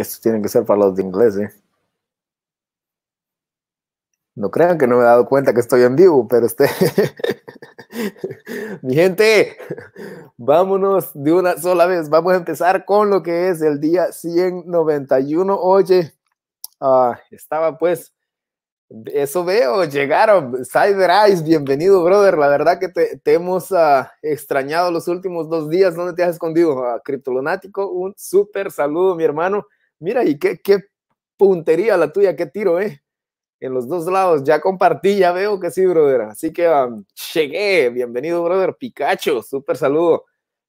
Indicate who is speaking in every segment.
Speaker 1: Esto tiene que ser para los de inglés, ¿eh? No crean que no me he dado cuenta que estoy en vivo, pero este. Mi gente, vámonos de una sola vez. Vamos a empezar con lo que es el día 191. Oye, uh, estaba pues. Eso veo, llegaron. Cyber Eyes, bienvenido, brother. La verdad que te, te hemos uh, extrañado los últimos dos días. ¿Dónde te has escondido? Uh, Criptolunático, un súper saludo, mi hermano. Mira, y qué, qué puntería la tuya, qué tiro, ¿eh? En los dos lados, ya compartí, ya veo que sí, brother. Así que um, llegué, bienvenido, brother. Pikachu, súper saludo.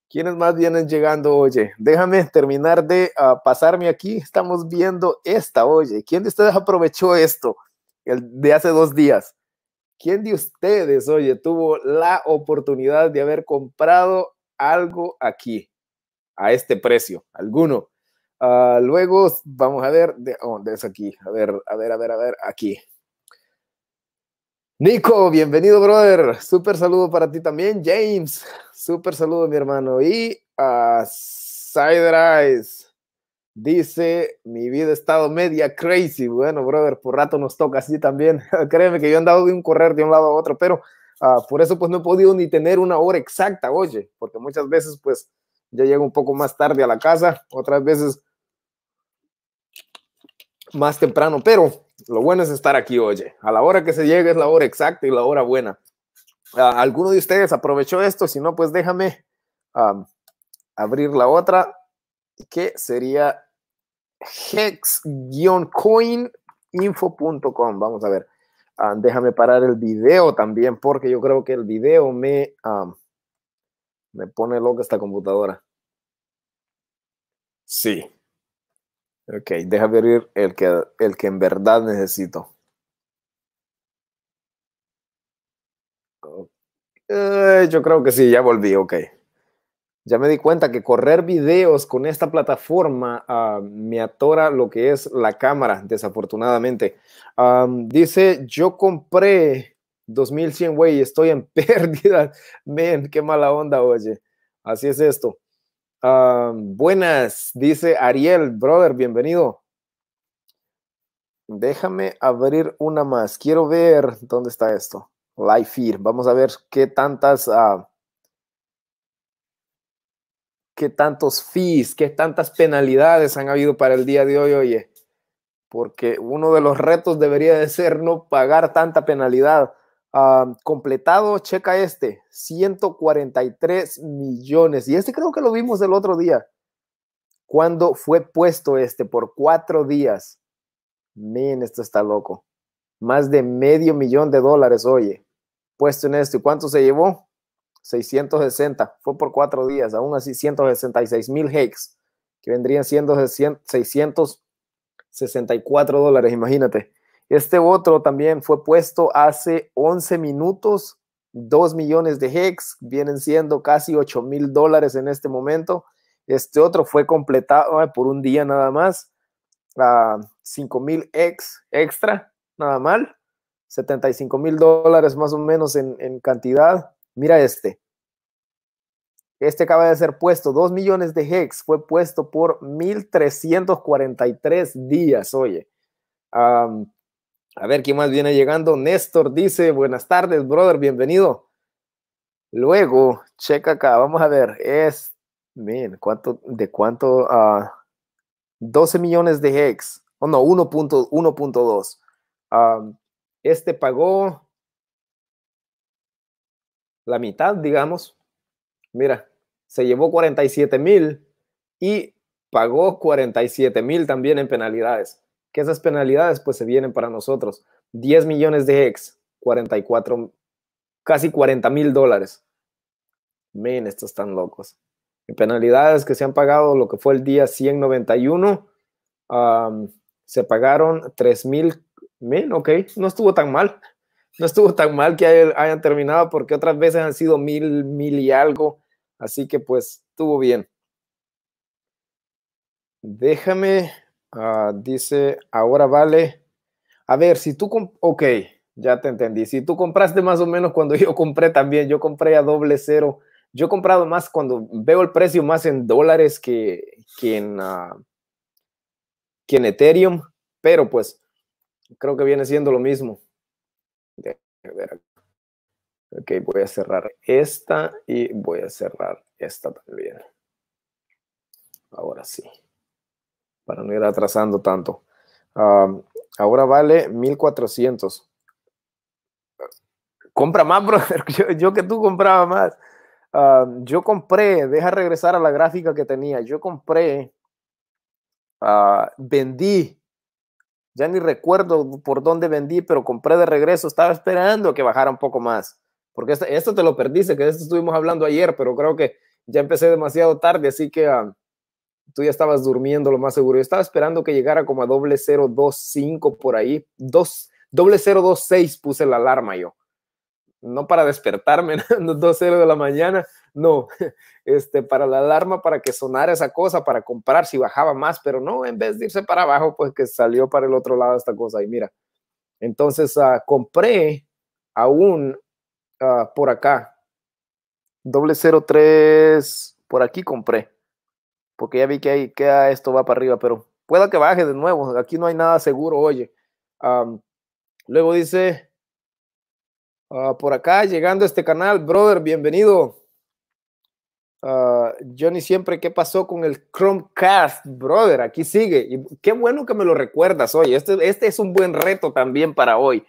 Speaker 1: ¿Quiénes más vienen llegando? Oye, déjame terminar de uh, pasarme aquí. Estamos viendo esta, oye. ¿Quién de ustedes aprovechó esto el de hace dos días? ¿Quién de ustedes, oye, tuvo la oportunidad de haber comprado algo aquí a este precio? ¿Alguno? Uh, luego vamos a ver, de, oh, es aquí, a ver, a ver, a ver, a ver, aquí. Nico, bienvenido, brother. Súper saludo para ti también. James, súper saludo, mi hermano. Y uh, Side Eyes dice: Mi vida ha estado media crazy. Bueno, brother, por rato nos toca así también. Créeme que yo he andado de un correr de un lado a otro, pero uh, por eso, pues no he podido ni tener una hora exacta, oye, porque muchas veces, pues ya llego un poco más tarde a la casa, otras veces más temprano, pero lo bueno es estar aquí, oye. A la hora que se llegue es la hora exacta y la hora buena. Uh, ¿Alguno de ustedes aprovechó esto? Si no, pues déjame abrir la otra, que sería hex-coininfo.com. Vamos a ver. Uh, déjame parar el video también, porque yo creo que el video me, me pone loca esta computadora. Sí, Ok, déjame abrir el que, el que en verdad necesito. Eh, yo creo que sí, ya volví, ok. Ya me di cuenta que correr videos con esta plataforma uh, me atora lo que es la cámara, desafortunadamente. Dice, yo compré 2100, güey, estoy en pérdida. Men, qué mala onda, oye. Así es esto. Uh, buenas, dice Ariel, brother, bienvenido. Déjame abrir una más. Quiero ver dónde está esto. Live feed. Vamos a ver qué tantas, uh, qué tantos fees, qué tantas penalidades han habido para el día de hoy, oye. Porque uno de los retos debería de ser no pagar tanta penalidad. Completado, checa este, 143 millones. Y este creo que lo vimos el otro día. Cuando fue puesto este por cuatro días. Men, esto está loco. Más de medio millón de dólares, oye, puesto en esto. ¿Y cuánto se llevó? 660. Fue por cuatro días. Aún así, 166 mil hex, que vendrían siendo 664 dólares, imagínate. Este otro también fue puesto hace 11 minutos, 2 millones de hex, vienen siendo casi 8 mil dólares en este momento. Este otro fue completado por un día nada más, a 5 mil hex extra, nada mal, 75 mil dólares más o menos en, cantidad. Mira este. Este acaba de ser puesto, 2 millones de hex, fue puesto por 1.343 días, oye. A ver, ¿quién más viene llegando? Néstor dice, buenas tardes, brother, bienvenido. Luego, checa acá, vamos a ver, es, miren, ¿cuánto, de cuánto? 12 ah, millones de hex, o oh, no, 1.1.2. Uh, este pagó la mitad, digamos. Mira, se llevó 47 mil y pagó 47 mil también en penalidades que esas penalidades pues se vienen para nosotros. 10 millones de ex, 44, casi 40 mil dólares. Men, estos están locos. En penalidades que se han pagado, lo que fue el día 191, se pagaron 3 mil, men, ok, no estuvo tan mal. No estuvo tan mal que hayan terminado porque otras veces han sido mil, mil y algo. Así que pues estuvo bien. Déjame Uh, dice, ahora vale. A ver, si tú, ok, ya te entendí. Si tú compraste más o menos cuando yo compré también, yo compré a doble cero. Yo he comprado más cuando veo el precio más en dólares que, que en, uh, que en Ethereum, pero pues creo que viene siendo lo mismo. Ok, voy a cerrar esta y voy a cerrar esta también. Ahora sí, para no ir atrasando tanto. ahora vale 1400. Compra más, brother. Yo, que tú compraba más. yo compré, deja regresar a la gráfica que tenía. Yo compré, ah, vendí ya ni recuerdo por dónde vendí, pero compré de regreso. Estaba esperando que bajara un poco más. Porque esto, te lo perdiste, que de esto estuvimos hablando ayer, pero creo que ya empecé demasiado tarde, así que ah, tú ya estabas durmiendo lo más seguro. Yo estaba esperando que llegara como a doble 025 por ahí. Dos, doble 026 puse la alarma yo. No para despertarme, dos cero de la mañana, no, este, para la alarma, para que sonara esa cosa, para comprar si bajaba más, pero no, en vez de irse para abajo, pues que salió para el otro lado esta cosa. Y mira, entonces uh, compré aún uh, por acá, doble cero tres, por aquí compré, porque ya vi que, hay, que esto va para arriba, pero pueda que baje de nuevo, aquí no hay nada seguro, oye. Luego dice, uh, por acá, llegando a este canal, brother, bienvenido. Uh, Johnny siempre, ¿qué pasó con el Chromecast, brother? Aquí sigue. Y qué bueno que me lo recuerdas hoy. Este, este es un buen reto también para hoy,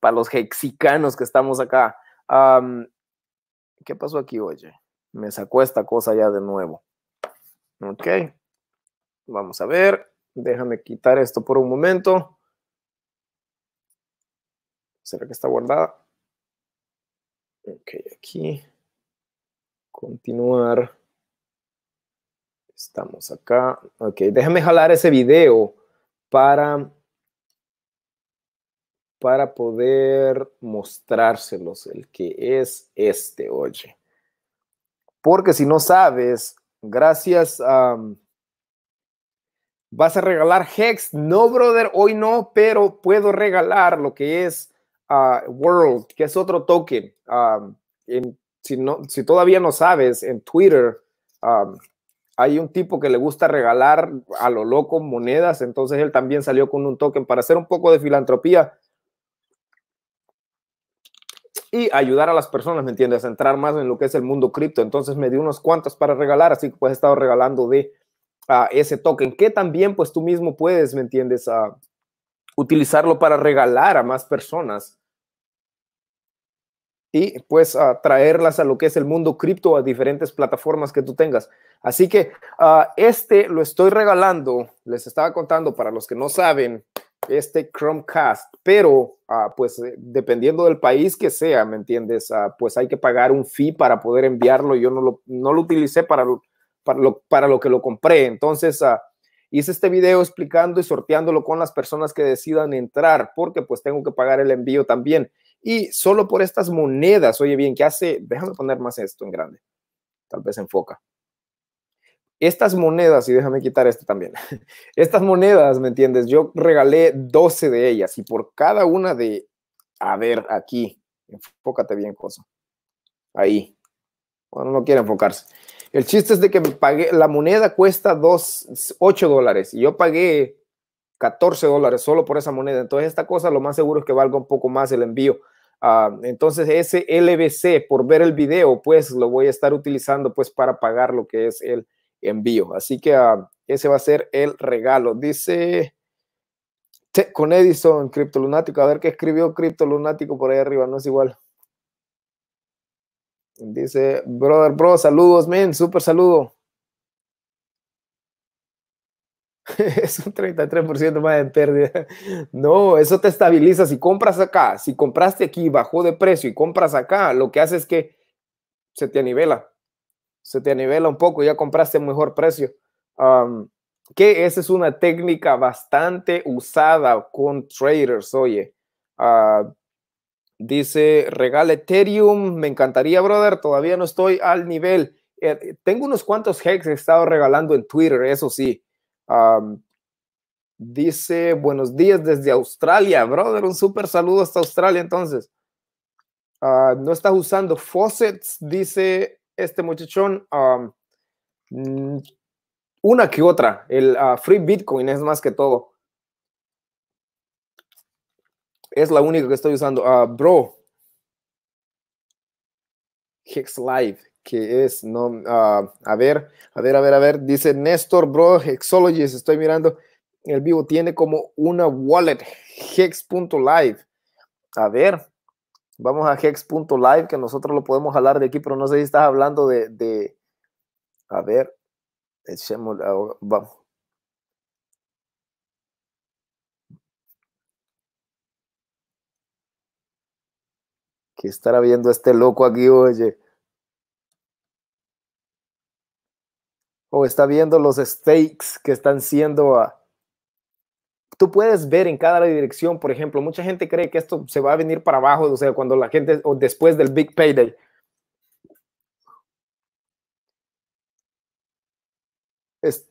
Speaker 1: para los hexicanos que estamos acá. ¿Qué pasó aquí, oye? Me sacó esta cosa ya de nuevo. Ok. Vamos a ver. Déjame quitar esto por un momento. ¿Será que está guardada? Ok, aquí continuar. Estamos acá. Ok, déjame jalar ese video para, para poder mostrárselos, el que es este, oye. Porque si no sabes, gracias. ¿Vas a regalar Hex? No, brother, hoy no, pero puedo regalar lo que es ah, World, que es otro token. en, si, no, si todavía no sabes, en Twitter hay un tipo que le gusta regalar a lo loco monedas, entonces él también salió con un token para hacer un poco de filantropía y ayudar a las personas, ¿me entiendes? A entrar más en lo que es el mundo cripto. Entonces me dio unos cuantos para regalar, así que pues he estado regalando de uh, ese token, que también pues tú mismo puedes, ¿me entiendes? Uh, utilizarlo para regalar a más personas y pues uh, traerlas a lo que es el mundo cripto, a diferentes plataformas que tú tengas. Así que este lo estoy regalando, les estaba contando para los que no saben, este Chromecast, pero uh, pues eh, dependiendo del país que sea, ¿me entiendes? pues hay que pagar un fee para poder enviarlo. Yo no lo, no lo utilicé para, para, lo, para lo que lo compré. Entonces hice este video explicando y sorteándolo con las personas que decidan entrar, porque pues tengo que pagar el envío también. Y solo por estas monedas, oye bien, ¿qué hace? Déjame poner más esto en grande. Tal vez enfoca. Estas monedas, y déjame quitar esto también. Estas monedas, ¿me entiendes? Yo regalé 12 de ellas y por cada una de, a ver, aquí, enfócate bien, cosa. Ahí. Bueno, no quiere enfocarse. El chiste es de que me pagué, la moneda cuesta 2, 8 dólares y yo pagué 14 dólares solo por esa moneda. Entonces, esta cosa lo más seguro es que valga un poco más el envío. Ah, entonces, ese LBC, por ver el video, pues lo voy a estar utilizando pues para pagar lo que es el envío. Así que uh, ese va a ser el regalo. Dice con Edison, Criptolunático. A ver qué escribió Criptolunático por ahí arriba, no es igual. Dice, brother, bro, saludos, men, súper saludo. es un 33% más de pérdida. No, eso te estabiliza. Si compras acá, si compraste aquí, bajó de precio y compras acá, lo que hace es que se te anivela. Se te anivela un poco, ya compraste mejor precio. que esa es una técnica bastante usada con traders, oye. Uh, dice, regala Ethereum, me encantaría, brother, todavía no estoy al nivel. Eh, tengo unos cuantos hex he estado regalando en Twitter, eso sí dice, buenos días desde Australia, brother, un súper saludo hasta Australia entonces. Ah, no estás usando faucets, dice este muchachón. una que otra. El ah, Free Bitcoin es más que todo. Es la única que estoy usando. Ah, bro. Hex Live, que es, no, ah, a ver, a ver, a ver, a ver, dice Néstor, bro, Hexologist, estoy mirando el vivo, tiene como una wallet, hex.live. A ver, vamos a hex.live, que nosotros lo podemos hablar de aquí, pero no sé si estás hablando de, de a ver, echemos, vamos. ¿Qué estará viendo este loco aquí, oye? O está viendo los stakes que están siendo... a tú puedes ver en cada dirección, por ejemplo, mucha gente cree que esto se va a venir para abajo, o sea, cuando la gente, o después del Big Payday. Es,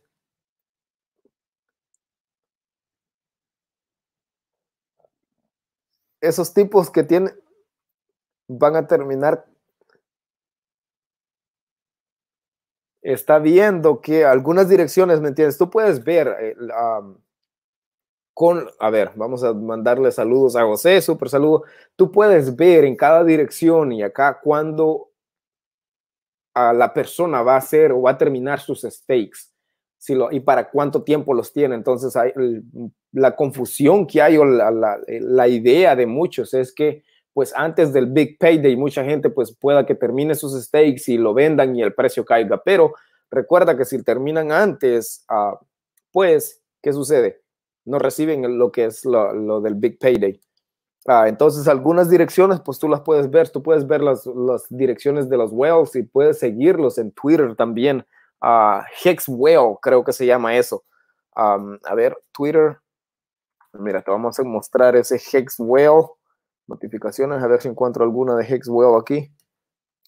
Speaker 1: esos tipos que tienen van a terminar está viendo que algunas direcciones, ¿me entiendes? Tú puedes ver eh, con, a ver, vamos a mandarle saludos a José, súper saludo. Tú puedes ver en cada dirección y acá cuando a la persona va a hacer o va a terminar sus stakes si lo, y para cuánto tiempo los tiene. Entonces, hay, la confusión que hay o la, idea de muchos es que pues antes del big payday mucha gente pues pueda que termine sus stakes y lo vendan y el precio caiga. Pero recuerda que si terminan antes, uh, pues, ¿qué sucede? No reciben lo que es lo, del big payday. Uh, entonces, algunas direcciones, pues tú las puedes ver. Tú puedes ver las, las direcciones de los whales y puedes seguirlos en Twitter también. Uh, Hex Whale, creo que se llama eso. A ver, Twitter. Mira, te vamos a mostrar ese Hex Whale notificaciones, a ver si encuentro alguna de Hexwell aquí.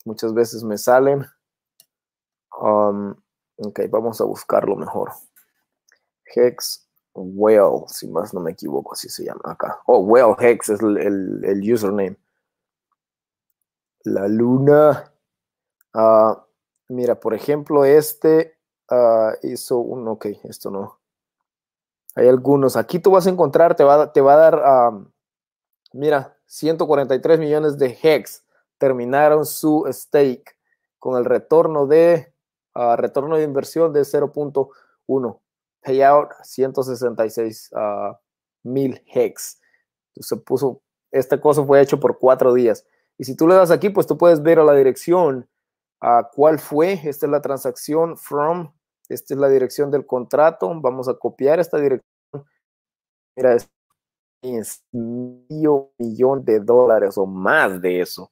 Speaker 1: Muchas veces me salen. Um, ok, vamos a buscarlo mejor. Hexwell, si más no me equivoco, así se llama acá. Oh, Well Hex es el, el, username. La luna. Uh, mira, por ejemplo, este uh, hizo un. Ok, esto no. Hay algunos. Aquí tú vas a encontrar, te va, te va a dar. Um, mira, 143 millones de hex terminaron su stake con el retorno de retorno de inversión de 0.1 payout 166 uh, mil hex se puso este cosa fue hecho por cuatro días y si tú le das aquí pues tú puedes ver a la dirección uh, cuál fue esta es la transacción from esta es la dirección del contrato vamos a copiar esta dirección mira medio millón de dólares o más de eso.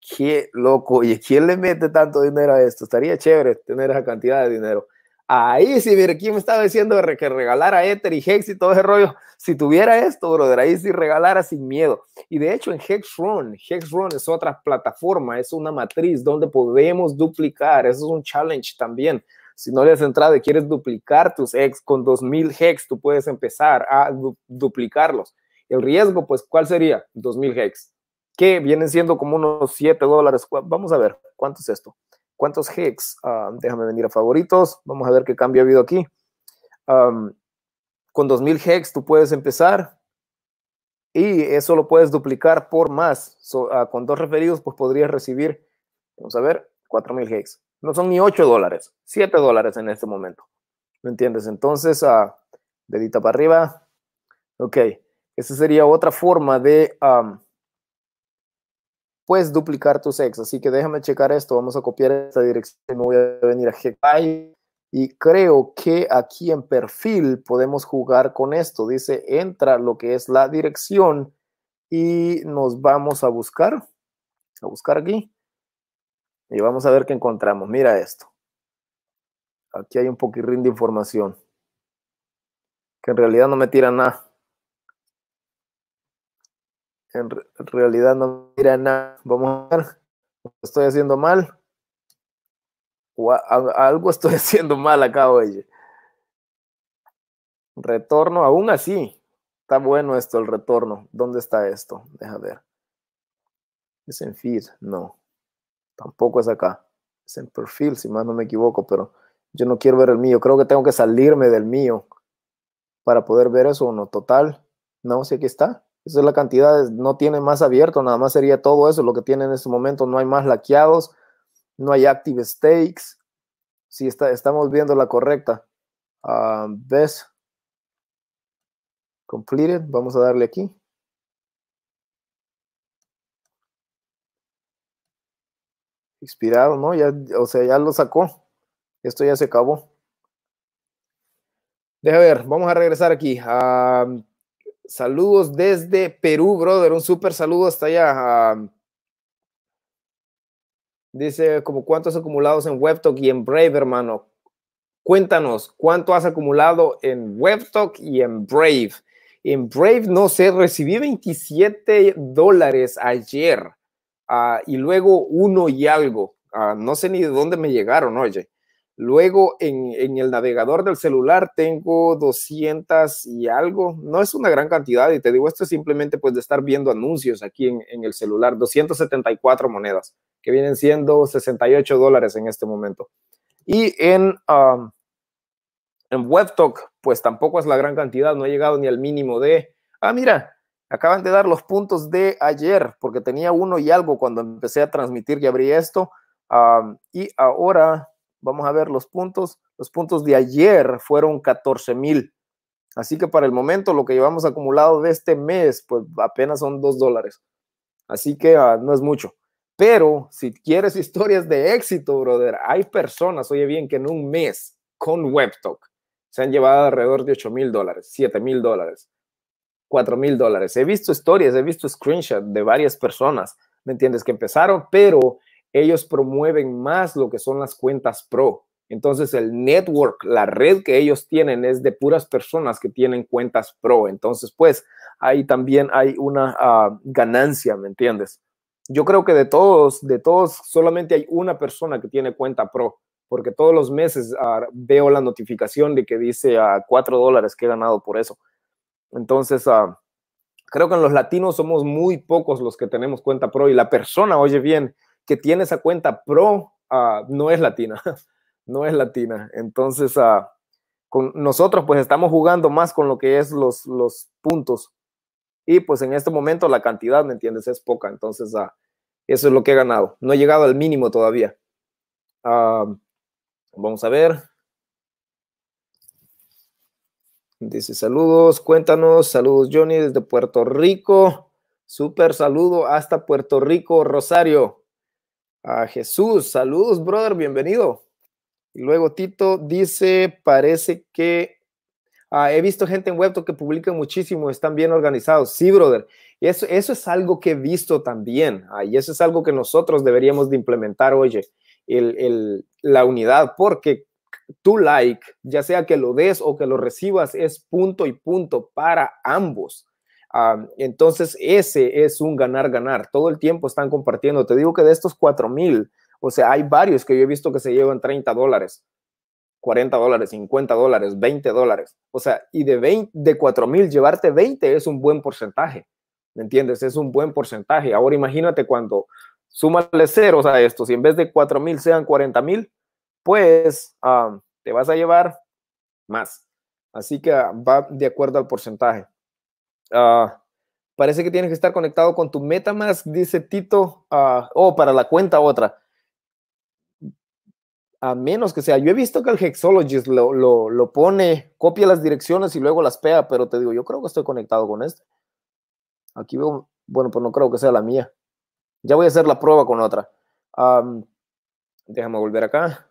Speaker 1: Qué loco. ¿Y quién le mete tanto dinero a esto? Estaría chévere tener esa cantidad de dinero. Ahí sí, mire, ¿quién me estaba diciendo que regalara Ether y Hex y todo ese rollo? Si tuviera esto, brother, ahí sí regalara sin miedo. Y de hecho en Hexrun, Hexrun es otra plataforma, es una matriz donde podemos duplicar, eso es un challenge también. Si no le has entrado y quieres duplicar tus ex con 2000 hex, tú puedes empezar a duplicarlos. El riesgo, pues, ¿cuál sería? 2000 hex, que vienen siendo como unos 7 dólares. Vamos a ver, ¿cuánto es esto? ¿Cuántos hex? Uh, déjame venir a favoritos. Vamos a ver qué cambio ha habido aquí. Um, con 2000 hex tú puedes empezar y eso lo puedes duplicar por más. So, uh, con dos referidos, pues podrías recibir, vamos a ver, 4000 hex no son ni 8 dólares, 7 dólares en este momento. ¿Me entiendes? Entonces, uh, dedita para arriba. Ok, esa sería otra forma de, um, pues, duplicar tus ex. Así que déjame checar esto. Vamos a copiar esta dirección. Me voy a venir a GPI. Y creo que aquí en perfil podemos jugar con esto. Dice, entra lo que es la dirección y nos vamos a buscar. A buscar aquí. Y vamos a ver qué encontramos. Mira esto. Aquí hay un poquitín de información. Que en realidad no me tira nada. En, realidad no me tira nada. Vamos a ver. Estoy haciendo mal. O algo estoy haciendo mal acá, oye. Retorno, aún así. Está bueno esto, el retorno. ¿Dónde está esto? Deja ver. Es en feed, no. Tampoco es acá. Es en perfil, si más no me equivoco, pero Yo no quiero ver el mío. Creo que tengo que salirme del mío para poder ver eso no. Total. No, si aquí está. Esa es la cantidad. No tiene más abierto. Nada más sería todo eso lo que tiene en este momento. No hay más laqueados. No hay active stakes. Si está, estamos viendo la correcta. Uh, ¿Ves? Completed. Vamos a darle aquí. Expirado, ¿no? Ya, o sea, ya lo sacó. Esto ya se acabó. Deja ver, vamos a regresar aquí. Uh, saludos desde Perú, brother. Un súper saludo hasta allá. Dice, como cuántos acumulados en WebTalk y en Brave, hermano. Cuéntanos, ¿cuánto has acumulado en WebTalk y en Brave? En Brave, no sé, recibí 27 dólares ayer uh, y luego uno y algo. Uh, no sé ni de dónde me llegaron, oye. Luego en, en, el navegador del celular tengo 200 y algo. No es una gran cantidad y te digo, esto es simplemente pues de estar viendo anuncios aquí en, en el celular. 274 monedas, que vienen siendo 68 dólares en este momento. Y en, um, en WebTalk, pues tampoco es la gran cantidad, no he llegado ni al mínimo de, ah, mira, acaban de dar los puntos de ayer, porque tenía uno y algo cuando empecé a transmitir que abrí esto, um, y ahora vamos a ver los puntos, los puntos de ayer fueron 14 mil, así que para el momento lo que llevamos acumulado de este mes, pues apenas son dos dólares, así que uh, no es mucho. Pero si quieres historias de éxito, brother, hay personas, oye bien, que en un mes con WebTalk se han llevado alrededor de 8 mil dólares, 7 mil dólares, 4 mil dólares. He visto historias, he visto screenshots de varias personas, ¿me entiendes? Que empezaron, pero ellos promueven más lo que son las cuentas pro. Entonces el network, la red que ellos tienen es de puras personas que tienen cuentas pro. Entonces, pues ahí también hay una uh, ganancia, ¿me entiendes? Yo creo que de todos, de todos, solamente hay una persona que tiene cuenta pro porque todos los meses uh, veo la notificación de que dice a uh, 4 dólares que he ganado por eso. Entonces, uh, creo que en los latinos somos muy pocos los que tenemos cuenta pro y la persona, oye bien, que tiene esa cuenta pro no es latina, no es latina. Entonces, con nosotros pues estamos jugando más con lo que es los, los puntos y pues en este momento la cantidad, ¿me entiendes? Es poca. Entonces, eso es lo que he ganado. No he llegado al mínimo todavía. Vamos a ver. Dice saludos, cuéntanos, saludos Johnny desde Puerto Rico. Súper saludo hasta Puerto Rico, Rosario. A Jesús, saludos, brother, bienvenido. Y luego Tito dice, parece que ah, he visto gente en Webto que publica muchísimo, están bien organizados. Sí, brother. Eso es algo que he visto también. Ah, y eso es algo que nosotros deberíamos de implementar, oye el, la unidad, porque tu like, ya sea que lo des o que lo recibas, es punto y punto para ambos. Entonces, ese es un ganar-ganar. Todo el tiempo están compartiendo. Te digo que de estos 4 mil, o sea, hay varios que yo he visto que se llevan 30 dólares, 40 dólares, 50 dólares, 20 dólares. O sea, y de, 20, de 4 mil, llevarte 20 es un buen porcentaje. ¿Me entiendes? Es un buen porcentaje. Ahora imagínate cuando súmale ceros a esto, si en vez de 4 mil sean 40 mil, pues te vas a llevar más. Así que uh, va de acuerdo al porcentaje. Uh, parece que tienes que estar conectado con tu MetaMask, dice Tito, uh, o oh, para la cuenta otra. A menos que sea, yo he visto que el Hexologist lo, lo, lo, pone, copia las direcciones y luego las pega, pero te digo, yo creo que estoy conectado con este. Aquí veo, bueno, pues no creo que sea la mía. Ya voy a hacer la prueba con otra. déjame volver acá.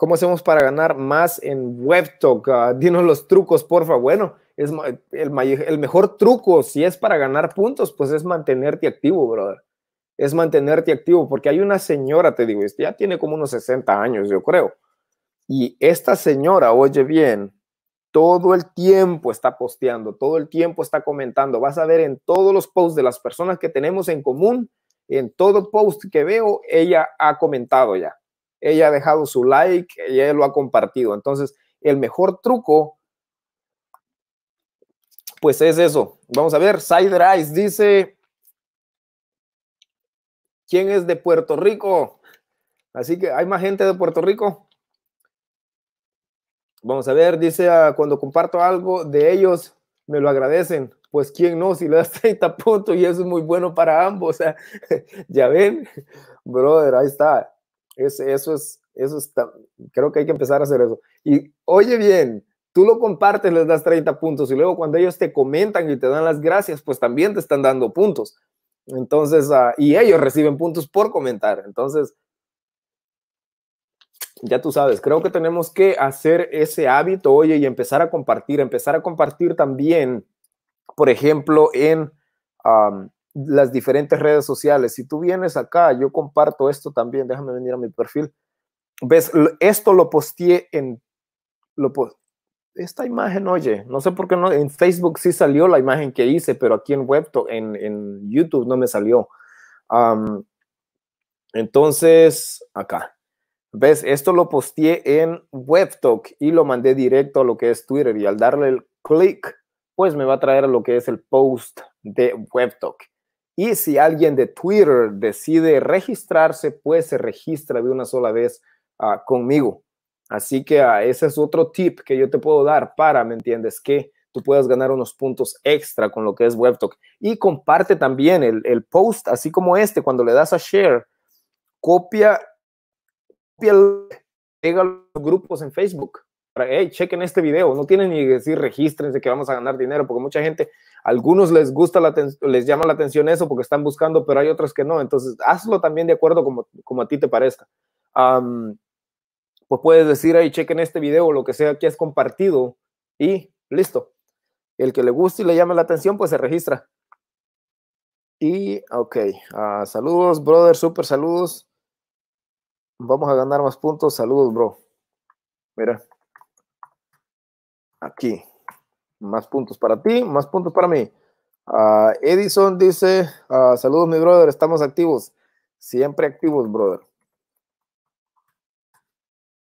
Speaker 1: ¿Cómo hacemos para ganar más en WebTalk? Uh, dinos los trucos, porfa. Bueno, es el, el, mejor truco, si es para ganar puntos, pues es mantenerte activo, brother. Es mantenerte activo, porque hay una señora, te digo, ya tiene como unos 60 años, yo creo. Y esta señora, oye bien, todo el tiempo está posteando, todo el tiempo está comentando. Vas a ver en todos los posts de las personas que tenemos en común, en todo post que veo, ella ha comentado ya. Ella ha dejado su like, ella lo ha compartido. Entonces, el mejor truco, pues es eso. Vamos a ver, Sider Eyes dice, ¿quién es de Puerto Rico? Así que hay más gente de Puerto Rico. Vamos a ver, dice, ah, cuando comparto algo de ellos, me lo agradecen. Pues quién no, si le das 30 puntos y eso es muy bueno para ambos. Ya ven, brother, ahí está. eso es, eso está, creo que hay que empezar a hacer eso. Y oye bien, tú lo compartes, les das 30 puntos y luego cuando ellos te comentan y te dan las gracias, pues también te están dando puntos. Entonces, uh, y ellos reciben puntos por comentar. Entonces, ya tú sabes, creo que tenemos que hacer ese hábito, oye, y empezar a compartir, empezar a compartir también, por ejemplo, en las diferentes redes sociales. Si tú vienes acá, yo comparto esto también, déjame venir a mi perfil. ¿Ves? Esto lo posteé en, lo, esta imagen, oye, no sé por qué no, en Facebook sí salió la imagen que hice, pero aquí en Webtalk, en, en YouTube no me salió. entonces, acá. ¿Ves? Esto lo posteé en WebTalk y lo mandé directo a lo que es Twitter y al darle el clic, pues me va a traer a lo que es el post de WebTalk. Y si alguien de Twitter decide registrarse, pues se registra de una sola vez ah, conmigo. Así que uh, ese es otro tip que yo te puedo dar para, ¿me entiendes? Que tú puedas ganar unos puntos extra con lo que es WebTalk. Y comparte también el, el post, así como este, cuando le das a share, copia pega los grupos en Facebook. Para, hey, chequen este video. No tienen ni que decir regístrense que vamos a ganar dinero, porque mucha gente, algunos les gusta, la les llama la atención eso porque están buscando, pero hay otros que no. Entonces, hazlo también de acuerdo como, como a ti te parezca. Pues puedes decir, hey, chequen este video, lo que sea que has compartido y listo. El que le guste y le llame la atención, pues se registra. Y, ok, uh, saludos, brother, super saludos. Vamos a ganar más puntos. Saludos, bro. Mira. Aquí. Más puntos para ti, más puntos para mí. Uh, Edison dice, uh, saludos mi brother, estamos activos. Siempre activos, brother.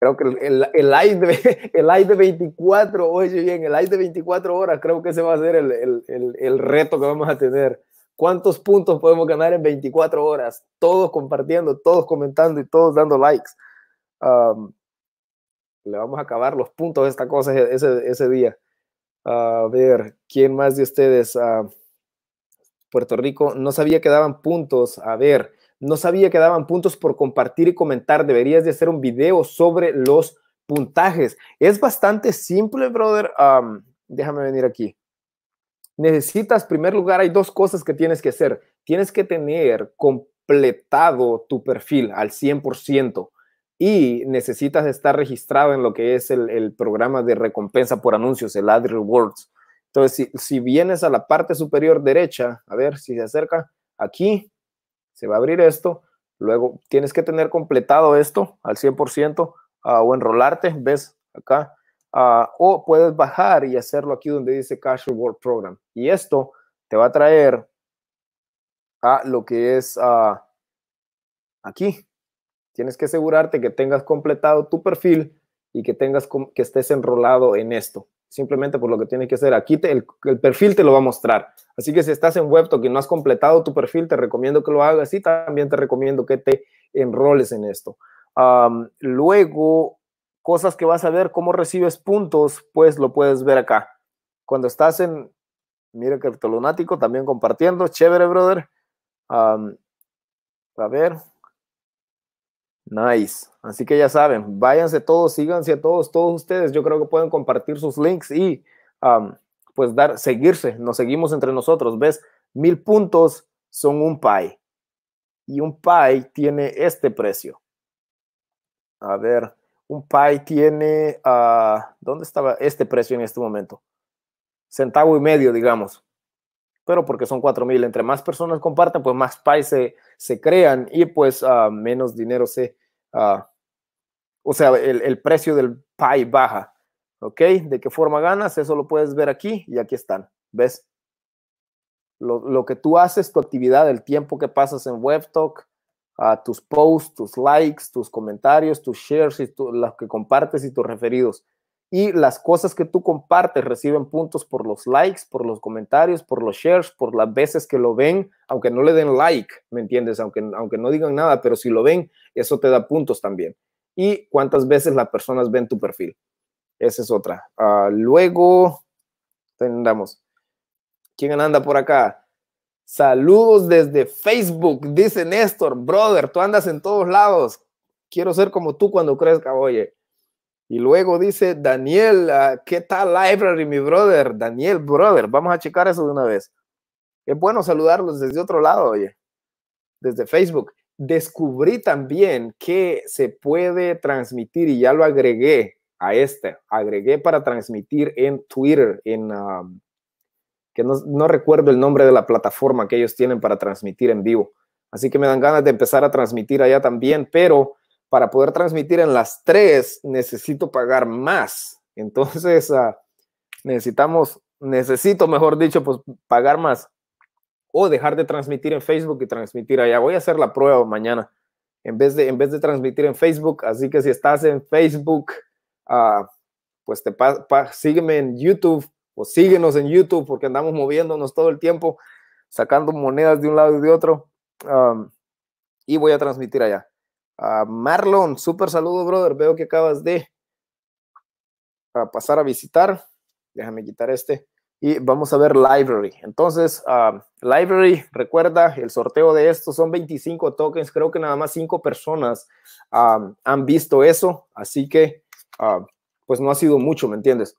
Speaker 1: Creo que el, el, live de, el live de 24, oye bien, el live de 24 horas, creo que ese va a ser el, el, el reto que vamos a tener. ¿Cuántos puntos podemos ganar en 24 horas? Todos compartiendo, todos comentando y todos dando likes. le vamos a acabar los puntos de esta cosa ese, ese día. A ver, ¿quién más de ustedes? Uh, Puerto Rico, no sabía que daban puntos. A ver, no sabía que daban puntos por compartir y comentar. Deberías de hacer un video sobre los puntajes. Es bastante simple, brother. déjame venir aquí necesitas, primer lugar, hay dos cosas que tienes que hacer. Tienes que tener completado tu perfil al 100% y necesitas estar registrado en lo que es el, programa de recompensa por anuncios, el Ad Rewards. Entonces, si, vienes a la parte superior derecha, a ver si se acerca, aquí se va a abrir esto. Luego tienes que tener completado esto al 100% ah, o enrolarte, ves acá, Ah, o puedes bajar y hacerlo aquí donde dice Cash Reward Program. Y esto te va a traer a lo que es uh, aquí. Tienes que asegurarte que tengas completado tu perfil y que tengas que estés enrolado en esto. Simplemente por lo que tienes que hacer. Aquí el, perfil te lo va a mostrar. Así que si estás en WebTalk y no has completado tu perfil, te recomiendo que lo hagas y también te recomiendo que te enroles en esto. luego, cosas que vas a ver, cómo recibes puntos, pues lo puedes ver acá. Cuando estás en, mira que lunático también compartiendo, chévere, brother. a ver. Nice. Así que ya saben, váyanse todos, síganse a todos, todos ustedes. Yo creo que pueden compartir sus links y pues dar, seguirse. Nos seguimos entre nosotros. ¿Ves? Mil puntos son un pie. Y un pie tiene este precio. A ver, un pie tiene, uh, ¿dónde estaba este precio en este momento? Centavo y medio, digamos. Pero porque son cuatro mil, entre más personas compartan, pues más pies se, se crean y pues uh, menos dinero se, uh, o sea, el, el, precio del pie baja. ¿Ok? ¿De qué forma ganas? Eso lo puedes ver aquí y aquí están. ¿Ves? Lo, lo que tú haces, tu actividad, el tiempo que pasas en WebTalk, a tus posts, tus likes, tus comentarios, tus shares y las que compartes y tus referidos. Y las cosas que tú compartes reciben puntos por los likes, por los comentarios, por los shares, por las veces que lo ven, aunque no le den like, ¿me entiendes? Aunque, aunque no digan nada, pero si lo ven, eso te da puntos también. Y cuántas veces las personas ven tu perfil. Esa es otra. Uh, luego, tendamos. ¿Quién anda por acá? Saludos desde Facebook, dice Néstor, brother, tú andas en todos lados. Quiero ser como tú cuando crezca, oye. Y luego dice Daniel, uh, ¿qué tal library, mi brother? Daniel, brother, vamos a checar eso de una vez. Es bueno saludarlos desde otro lado, oye, desde Facebook. Descubrí también que se puede transmitir y ya lo agregué a este, agregué para transmitir en Twitter, en, um, que no, recuerdo el nombre de la plataforma que ellos tienen para transmitir en vivo. Así que me dan ganas de empezar a transmitir allá también, pero para poder transmitir en las tres necesito pagar más. Entonces, uh, necesitamos, necesito, mejor dicho, pues pagar más o dejar de transmitir en Facebook y transmitir allá. Voy a hacer la prueba mañana en vez de, en vez de transmitir en Facebook. Así que si estás en Facebook, uh, pues te sígueme en YouTube o síguenos en YouTube porque andamos moviéndonos todo el tiempo, sacando monedas de un lado y de otro. Y voy a transmitir allá. Uh, Marlon, súper saludo, brother. Veo que acabas de uh, pasar a visitar. Déjame quitar este. Y vamos a ver Library. Entonces, Library, recuerda, el sorteo de esto son 25 tokens. Creo que nada más 5 personas han visto eso. Así que Ah, pues no ha sido mucho, ¿me entiendes?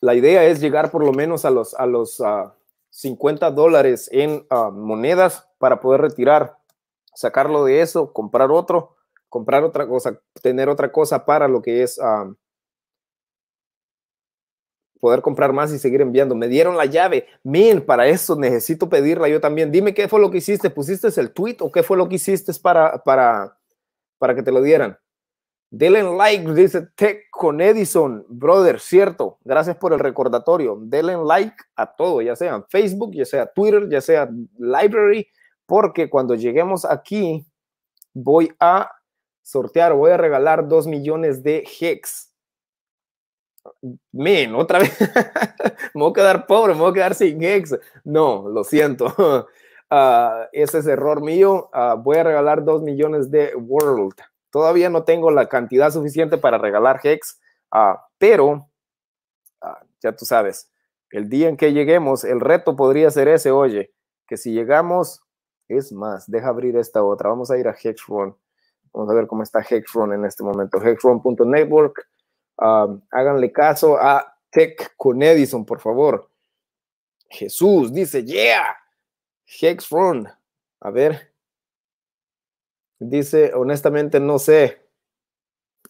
Speaker 1: La idea es llegar por lo menos a los, a los 50 ah, dólares en ah, monedas para poder retirar, sacarlo de eso, comprar otro, comprar otra cosa, tener otra cosa para lo que es poder comprar más y seguir enviando. Me dieron la llave. Min, para eso necesito pedirla yo también. Dime qué fue lo que hiciste. ¿Pusiste el tweet o qué fue lo que hiciste para, para, para que te lo dieran? Denle like, dice Tech con Edison, brother, cierto. Gracias por el recordatorio. Denle like a todo, ya sea Facebook, ya sea Twitter, ya sea Library, porque cuando lleguemos aquí voy a sortear, voy a regalar dos millones de Hex. Men, otra vez me voy a quedar pobre, me voy a quedar sin Hex. No, lo siento. Uh, ese es error mío. Uh, voy a regalar dos millones de World. Todavía no tengo la cantidad suficiente para regalar Hex, ah, pero ah, ya tú sabes, el día en que lleguemos, el reto podría ser ese, oye, que si llegamos, es más, deja abrir esta otra, vamos a ir a Hexrun, vamos a ver cómo está Hexrun en este momento, hexrun.network, ah, háganle caso a Tech con Edison, por favor. Jesús dice, yeah, Hexrun, a ver, Dice, honestamente no sé.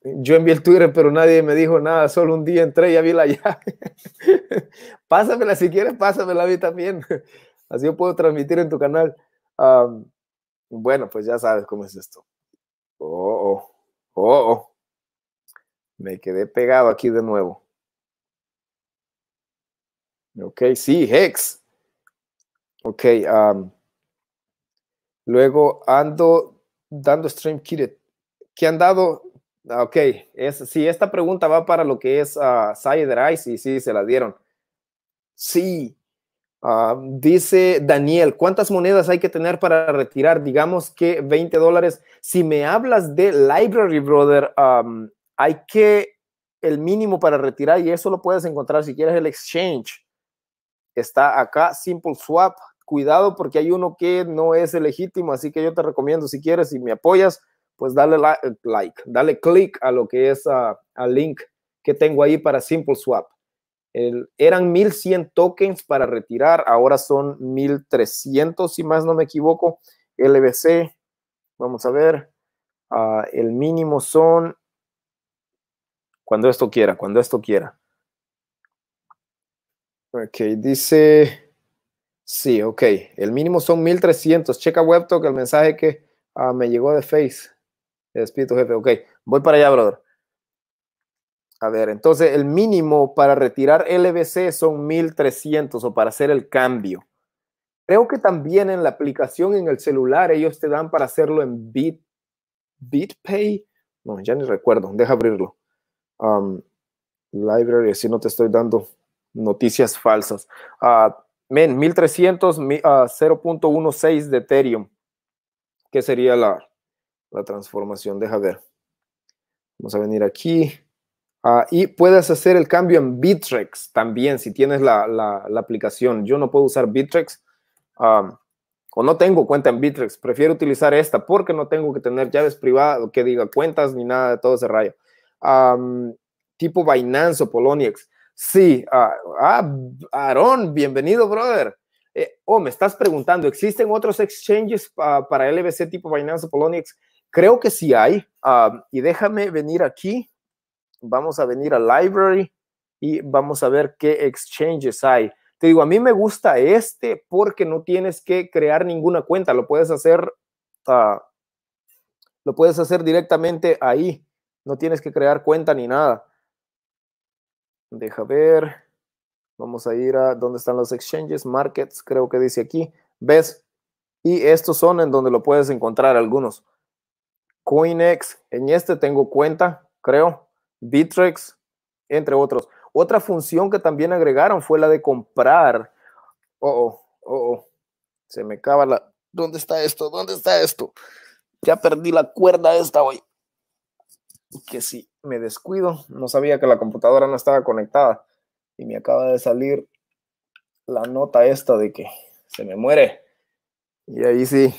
Speaker 1: Yo envié el Twitter, pero nadie me dijo nada. Solo un día entré y ya vi la llave. pásamela si quieres, pásamela a mí también. Así yo puedo transmitir en tu canal. Bueno, pues ya sabes cómo es esto. Oh, oh, oh, oh. Me quedé pegado aquí de nuevo. Ok, sí, Hex. Ok. luego ando dando stream kit. ¿Qué han dado? Ah, ok, es, sí, esta pregunta va para lo que es uh, Cider Ice y sí, se la dieron. Sí, ah, dice Daniel, ¿cuántas monedas hay que tener para retirar? Digamos que 20 dólares. Si me hablas de Library Brother, hay que el mínimo para retirar y eso lo puedes encontrar si quieres el exchange. Está acá, Simple Swap, cuidado porque hay uno que no es legítimo, así que yo te recomiendo si quieres, si me apoyas, pues dale like, dale click a lo que es uh, al link que tengo ahí para Simple Swap. El, eran 1100 tokens para retirar, ahora son 1300, si más no me equivoco. LBC, vamos a ver, uh, el mínimo son cuando esto quiera, cuando esto quiera. Ok, dice Sí, ok. El mínimo son 1300. Checa WebTalk el mensaje que ah, me llegó de Face. Espíritu jefe. Ok, voy para allá, brother. A ver, entonces el mínimo para retirar LBC son 1300 o para hacer el cambio. Creo que también en la aplicación en el celular ellos te dan para hacerlo en Bit, BitPay. No, ya ni recuerdo. Deja abrirlo. um, library, así no te estoy dando noticias falsas. Uh, men, 1300, 0.16 de Ethereum. ¿Qué sería la, la transformación? Deja ver. Vamos a venir aquí. Uh, y puedes hacer el cambio en Bittrex también si tienes la, la, aplicación. Yo no puedo usar Bittrex um, o no tengo cuenta en Bittrex. Prefiero utilizar esta porque no tengo que tener llaves privadas, que diga cuentas ni nada de todo ese rayo. Um, tipo Binance o Poloniex. Sí, uh, ah, Aaron, bienvenido, brother. Eh, oh, me estás preguntando, ¿existen otros exchanges uh, para LBC tipo Binance o Poloniex? Creo que sí hay. y déjame venir aquí vamos a venir a library y vamos a ver qué exchanges hay. Te digo, a mí me gusta este porque no tienes que crear ninguna cuenta, lo puedes hacer, uh, lo puedes hacer directamente ahí, no tienes que crear cuenta ni nada. Deja ver, vamos a ir a dónde están los exchanges, markets, creo que dice aquí, ves, y estos son en donde lo puedes encontrar algunos. CoinEx, en este tengo cuenta, creo, Bittrex, entre otros. Otra función que también agregaron fue la de comprar. Oh, oh, oh, se me acaba la. ¿Dónde está esto? ¿Dónde está esto? Ya perdí la cuerda esta hoy. Que si me descuido, no sabía que la computadora no estaba conectada y me acaba de salir la nota esta de que se me muere. Y ahí sí.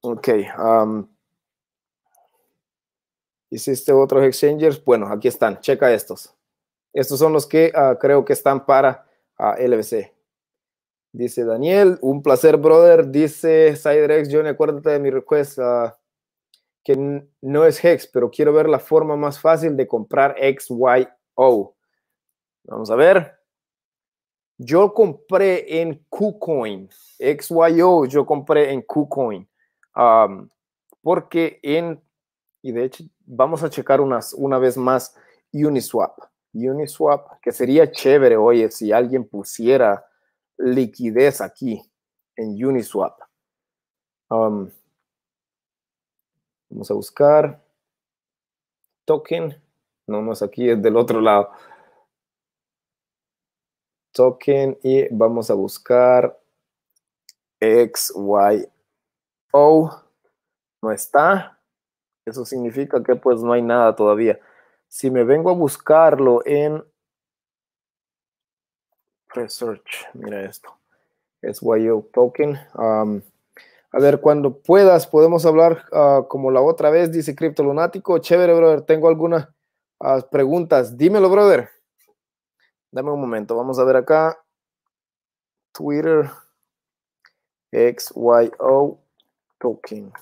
Speaker 1: Ok. Um, ¿Hiciste otros exchangers? Bueno, aquí están. Checa estos. Estos son los que uh, creo que están para uh, LBC. Dice Daniel, un placer, brother. Dice Cyderex, Johnny, acuérdate de mi request, uh, que no es Hex, pero quiero ver la forma más fácil de comprar XYO. Vamos a ver. Yo compré en KuCoin. XYO yo compré en KuCoin. Porque en y de hecho vamos a checar unas, una vez más Uniswap. Uniswap, que sería chévere, oye, si alguien pusiera liquidez aquí en Uniswap. Um, vamos a buscar token. No, no es aquí, es del otro lado. Token y vamos a buscar XYO. No está. Eso significa que pues no hay nada todavía. Si me vengo a buscarlo en Research, mira esto, es YO Token. a ver, cuando puedas, podemos hablar ah, como la otra vez, dice Crypto Lunático. Chévere, brother, tengo algunas ah, preguntas. Dímelo, brother. Dame un momento, vamos a ver acá. Twitter XYO Token.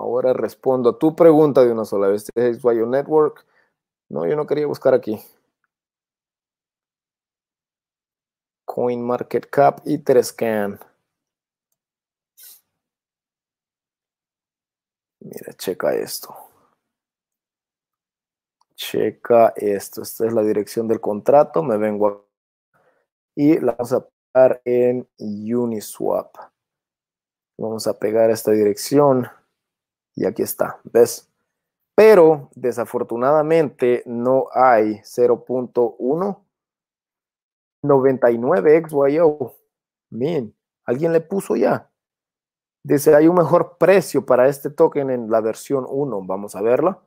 Speaker 1: Ahora respondo a tu pregunta de una sola vez. Este es Network. No, yo no quería buscar aquí. Coin Market Cap y 3Scan. Mira, checa esto. Checa esto. Esta es la dirección del contrato. Me vengo a... y la vamos a pegar en Uniswap. Vamos a pegar esta dirección. Y aquí está, ¿ves? Pero desafortunadamente no hay 0.1 99 XYO. Bien, alguien le puso ya. Dice, hay un mejor precio para este token en la versión 1. Vamos a verlo.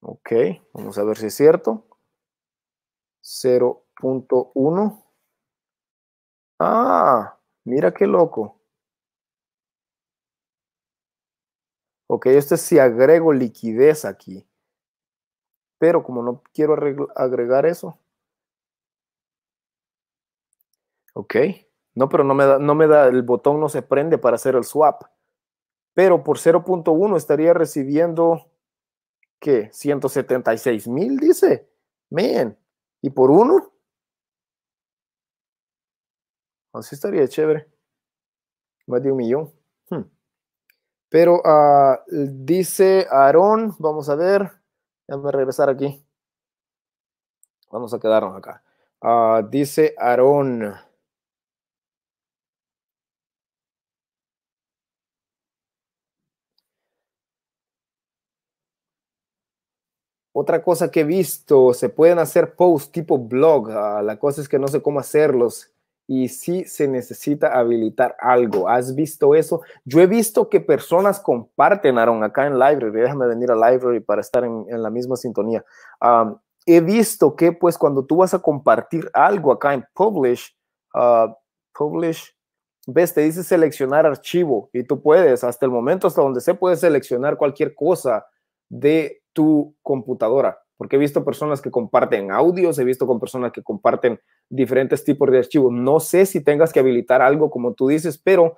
Speaker 1: Ok, vamos a ver si es cierto. 0.1. Ah, mira qué loco. Ok, esto es si agrego liquidez aquí. Pero como no quiero agregar eso. Ok. No, pero no me da, no me da, el botón no se prende para hacer el swap. Pero por 0.1 estaría recibiendo, ¿qué? 176 mil, dice. Man. ¿Y por uno? Así estaría chévere. Más de un millón. Pero ah, dice Aarón, vamos a ver, déjame regresar aquí. Vamos a quedarnos acá. Ah, dice Aarón. Otra cosa que he visto, se pueden hacer posts tipo blog. Ah, la cosa es que no sé cómo hacerlos y sí se necesita habilitar algo. ¿Has visto eso? Yo he visto que personas comparten, Aaron, acá en Library. Déjame venir a Library para estar en, la misma sintonía. he visto que pues cuando tú vas a compartir algo acá en Publish, uh, Publish, ves, te dice seleccionar archivo y tú puedes, hasta el momento, hasta donde se puede seleccionar cualquier cosa de tu computadora porque he visto personas que comparten audios, he visto con personas que comparten diferentes tipos de archivos. No sé si tengas que habilitar algo como tú dices, pero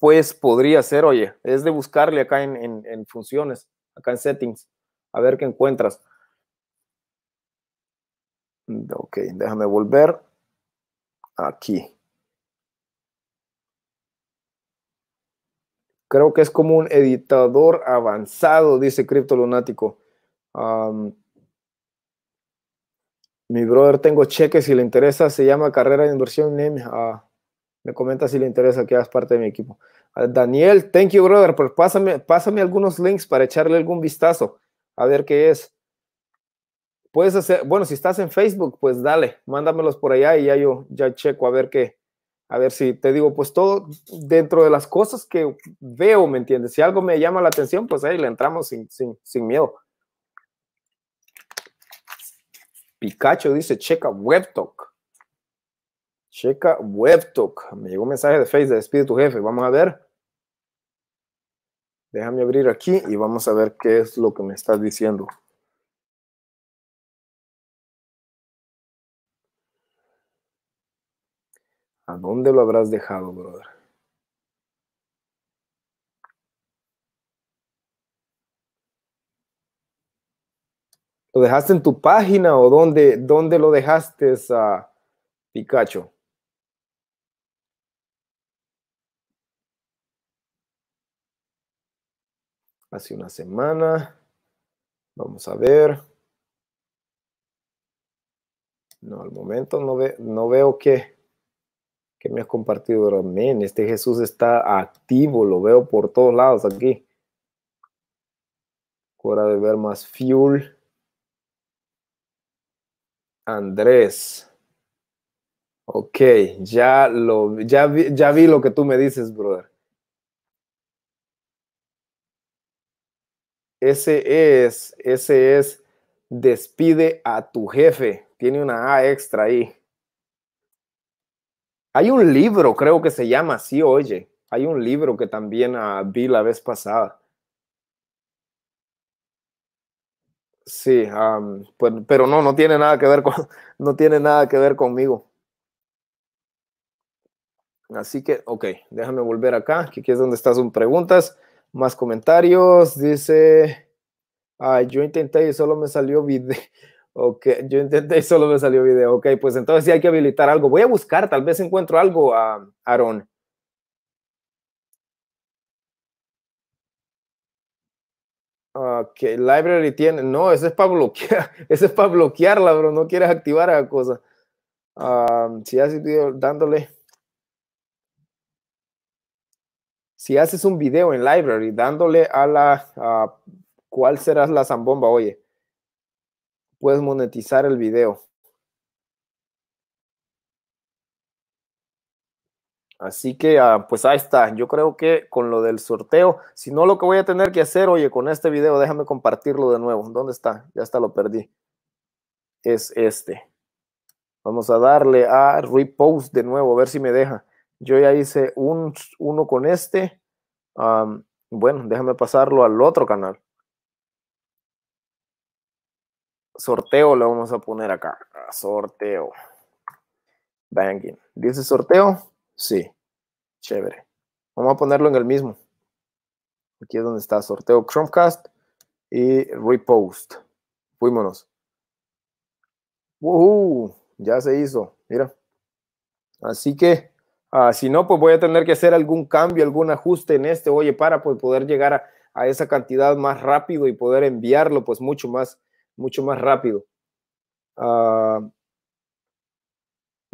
Speaker 1: pues podría ser, oye, es de buscarle acá en, funciones, acá en settings, a ver qué encuentras. Ok, déjame volver aquí. Creo que es como un editador avanzado, dice Cripto Lunático mi brother, tengo cheques si le interesa, se llama Carrera de Inversión NEM. Ah, me comenta si le interesa que hagas parte de mi equipo. Ah, Daniel, thank you, brother. Pues pásame, pásame algunos links para echarle algún vistazo, a ver qué es. Puedes hacer, bueno, si estás en Facebook, pues dale, mándamelos por allá y ya yo ya checo a ver qué, a ver si te digo, pues todo dentro de las cosas que veo, ¿me entiendes? Si algo me llama la atención, pues ahí le entramos sin, sin, sin miedo. Pikachu dice, checa WebTalk. Checa WebTalk. Me llegó un mensaje de Facebook, despide tu jefe. Vamos a ver. Déjame abrir aquí y vamos a ver qué es lo que me estás diciendo. ¿A dónde lo habrás dejado, brother? ¿Lo dejaste en tu página o dónde, dónde lo dejaste a Pikachu? Hace una semana. Vamos a ver. No, al momento no, ve, no veo que, que me has compartido. Amén. Este Jesús está activo, lo veo por todos lados aquí. Hora de ver más fuel. Andrés. Ok, ya lo, ya vi, ya vi lo que tú me dices, brother. Ese es, ese es, despide a tu jefe. Tiene una A extra ahí. Hay un libro, creo que se llama así, oye. Hay un libro que también ah, vi la vez pasada. Sí, pues, pero no, no tiene nada que ver no tiene nada que ver conmigo. Así que, ok, déjame volver acá, que aquí es donde están sus preguntas, más comentarios. Dice, ay, yo intenté y solo me salió video. Ok, yo intenté y solo me salió video. Ok, pues entonces sí hay que habilitar algo. Voy a buscar, tal vez encuentro algo, a Aaron. Que library tiene, no, ese es para bloquear, ese es para bloquearla, bro, no quieres activar esa cosa. si haces dándole, si haces un video en library dándole a la, ¿cuál será la zambomba? Oye, puedes monetizar el video. Así que, ah, pues ahí está. Yo creo que con lo del sorteo, si no lo que voy a tener que hacer, oye, con este video, déjame compartirlo de nuevo. ¿Dónde está? Ya está, lo perdí. Es este. Vamos a darle a repost de nuevo, a ver si me deja. Yo ya hice un, uno con este. bueno, déjame pasarlo al otro canal. Sorteo le vamos a poner acá. Sorteo. Banking. Dice sorteo. Sí, chévere. Vamos a ponerlo en el mismo. Aquí es donde está sorteo Chromecast y repost. Fuímonos. Ya se hizo, mira. Así que, ah, si no, pues voy a tener que hacer algún cambio, algún ajuste en este, oye, para pues, poder llegar a, esa cantidad más rápido y poder enviarlo pues mucho más, mucho más rápido. Uh,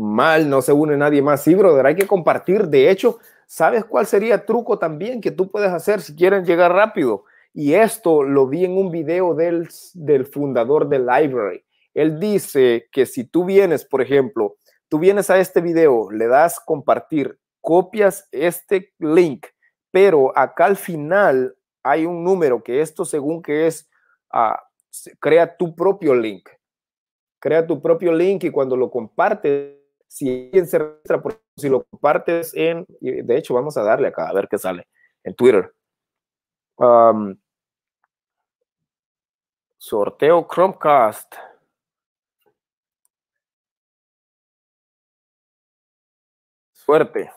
Speaker 1: mal, no se une nadie más. Sí, brother, hay que compartir. De hecho, ¿sabes cuál sería el truco también que tú puedes hacer si quieren llegar rápido? Y esto lo vi en un video del, del fundador de Library. Él dice que si tú vienes, por ejemplo, tú vienes a este video, le das compartir, copias este link, pero acá al final hay un número que esto según que es, uh, crea tu propio link. Crea tu propio link y cuando lo compartes, si alguien se registra, si lo compartes en, de hecho vamos a darle acá a ver qué sale en Twitter. Sorteo Chromecast. Suerte.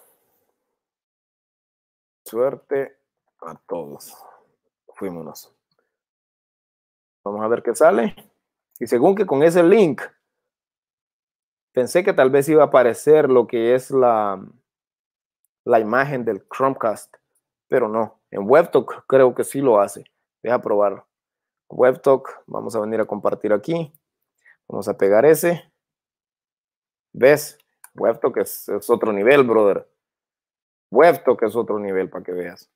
Speaker 1: Suerte a todos. Fuímonos. Vamos a ver qué sale. Y según que con ese link, pensé que tal vez iba a aparecer lo que es la, la imagen del Chromecast, pero no. En WebTalk creo que sí lo hace. Deja probarlo. WebTalk, vamos a venir a compartir aquí. Vamos a pegar ese. ¿Ves? WebTalk es, otro nivel, brother. WebTalk es otro nivel para que veas.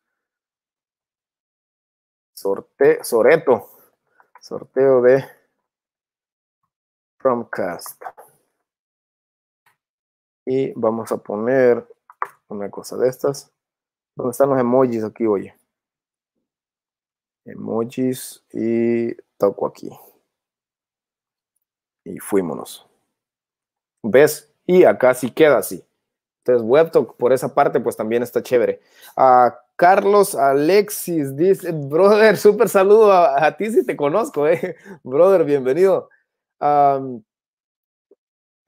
Speaker 1: Sorte, Soreto. Sorteo de Chromecast. Y vamos a poner una cosa de estas. ¿Dónde están los emojis aquí, oye? Emojis y toco aquí. Y fuímonos. ¿Ves? Y acá sí queda así. Entonces, WebTalk por esa parte, pues también está chévere. a Carlos Alexis dice, brother, súper saludo a, ti si te conozco, eh. Brother, bienvenido.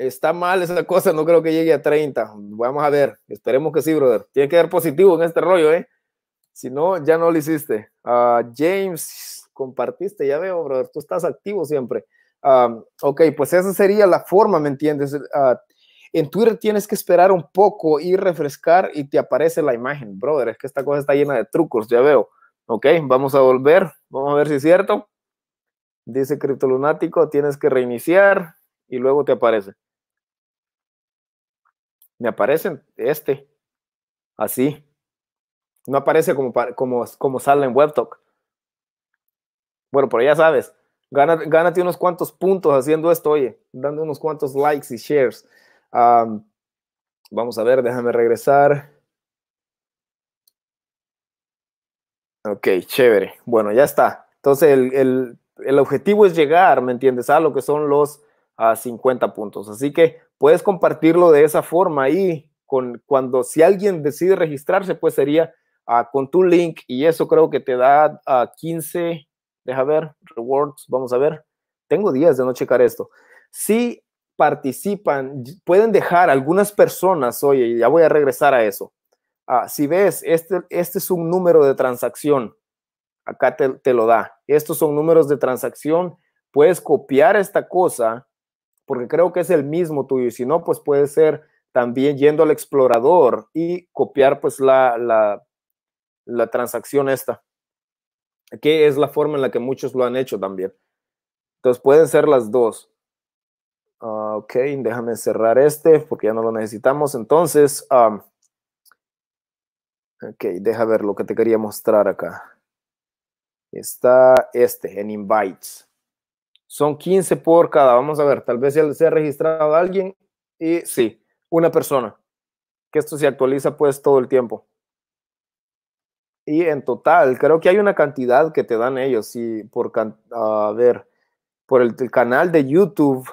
Speaker 1: Está mal esa cosa, no creo que llegue a 30. Vamos a ver, esperemos que sí, brother. Tiene que dar positivo en este rollo, ¿eh? Si no, ya no lo hiciste. Uh, James, compartiste, ya veo, brother, tú estás activo siempre. ok, pues esa sería la forma, ¿me entiendes? Uh, en Twitter tienes que esperar un poco y refrescar y te aparece la imagen, brother. Es que esta cosa está llena de trucos, ya veo. Ok, vamos a volver. Vamos a ver si es cierto. Dice Criptolunático, tienes que reiniciar y luego te aparece. Me aparece este, así. No aparece como, como, como sale en WebTalk. Bueno, pero ya sabes, gánate unos cuantos puntos haciendo esto, oye, dando unos cuantos likes y shares vamos a ver, déjame regresar. Ok, chévere. Bueno, ya está. Entonces, el, objetivo es llegar, ¿me entiendes? A lo que son los 50 puntos. Así que puedes compartirlo de esa forma y con, cuando si alguien decide registrarse, pues sería uh, con tu link y eso creo que te da a 15, deja ver, rewards, vamos a ver. Tengo días de no checar esto. Si participan, pueden dejar algunas personas, oye, ya voy a regresar a eso. Ah, si ves, este, este es un número de transacción, acá te, te lo da. Estos son números de transacción, puedes copiar esta cosa, porque creo que es el mismo tuyo, y si no, pues puede ser también yendo al explorador y copiar pues la, la, transacción esta, que es la forma en la que muchos lo han hecho también. Entonces pueden ser las dos. Ah, ok, déjame cerrar este porque ya no lo necesitamos. Entonces, ok, deja ver lo que te quería mostrar acá. Está este en invites. Son 15 por cada. Vamos a ver, tal vez se ha registrado alguien. Y sí, una persona. Que esto se actualiza pues todo el tiempo. Y en total, creo que hay una cantidad que te dan ellos. Y por, a ver, por el canal de YouTube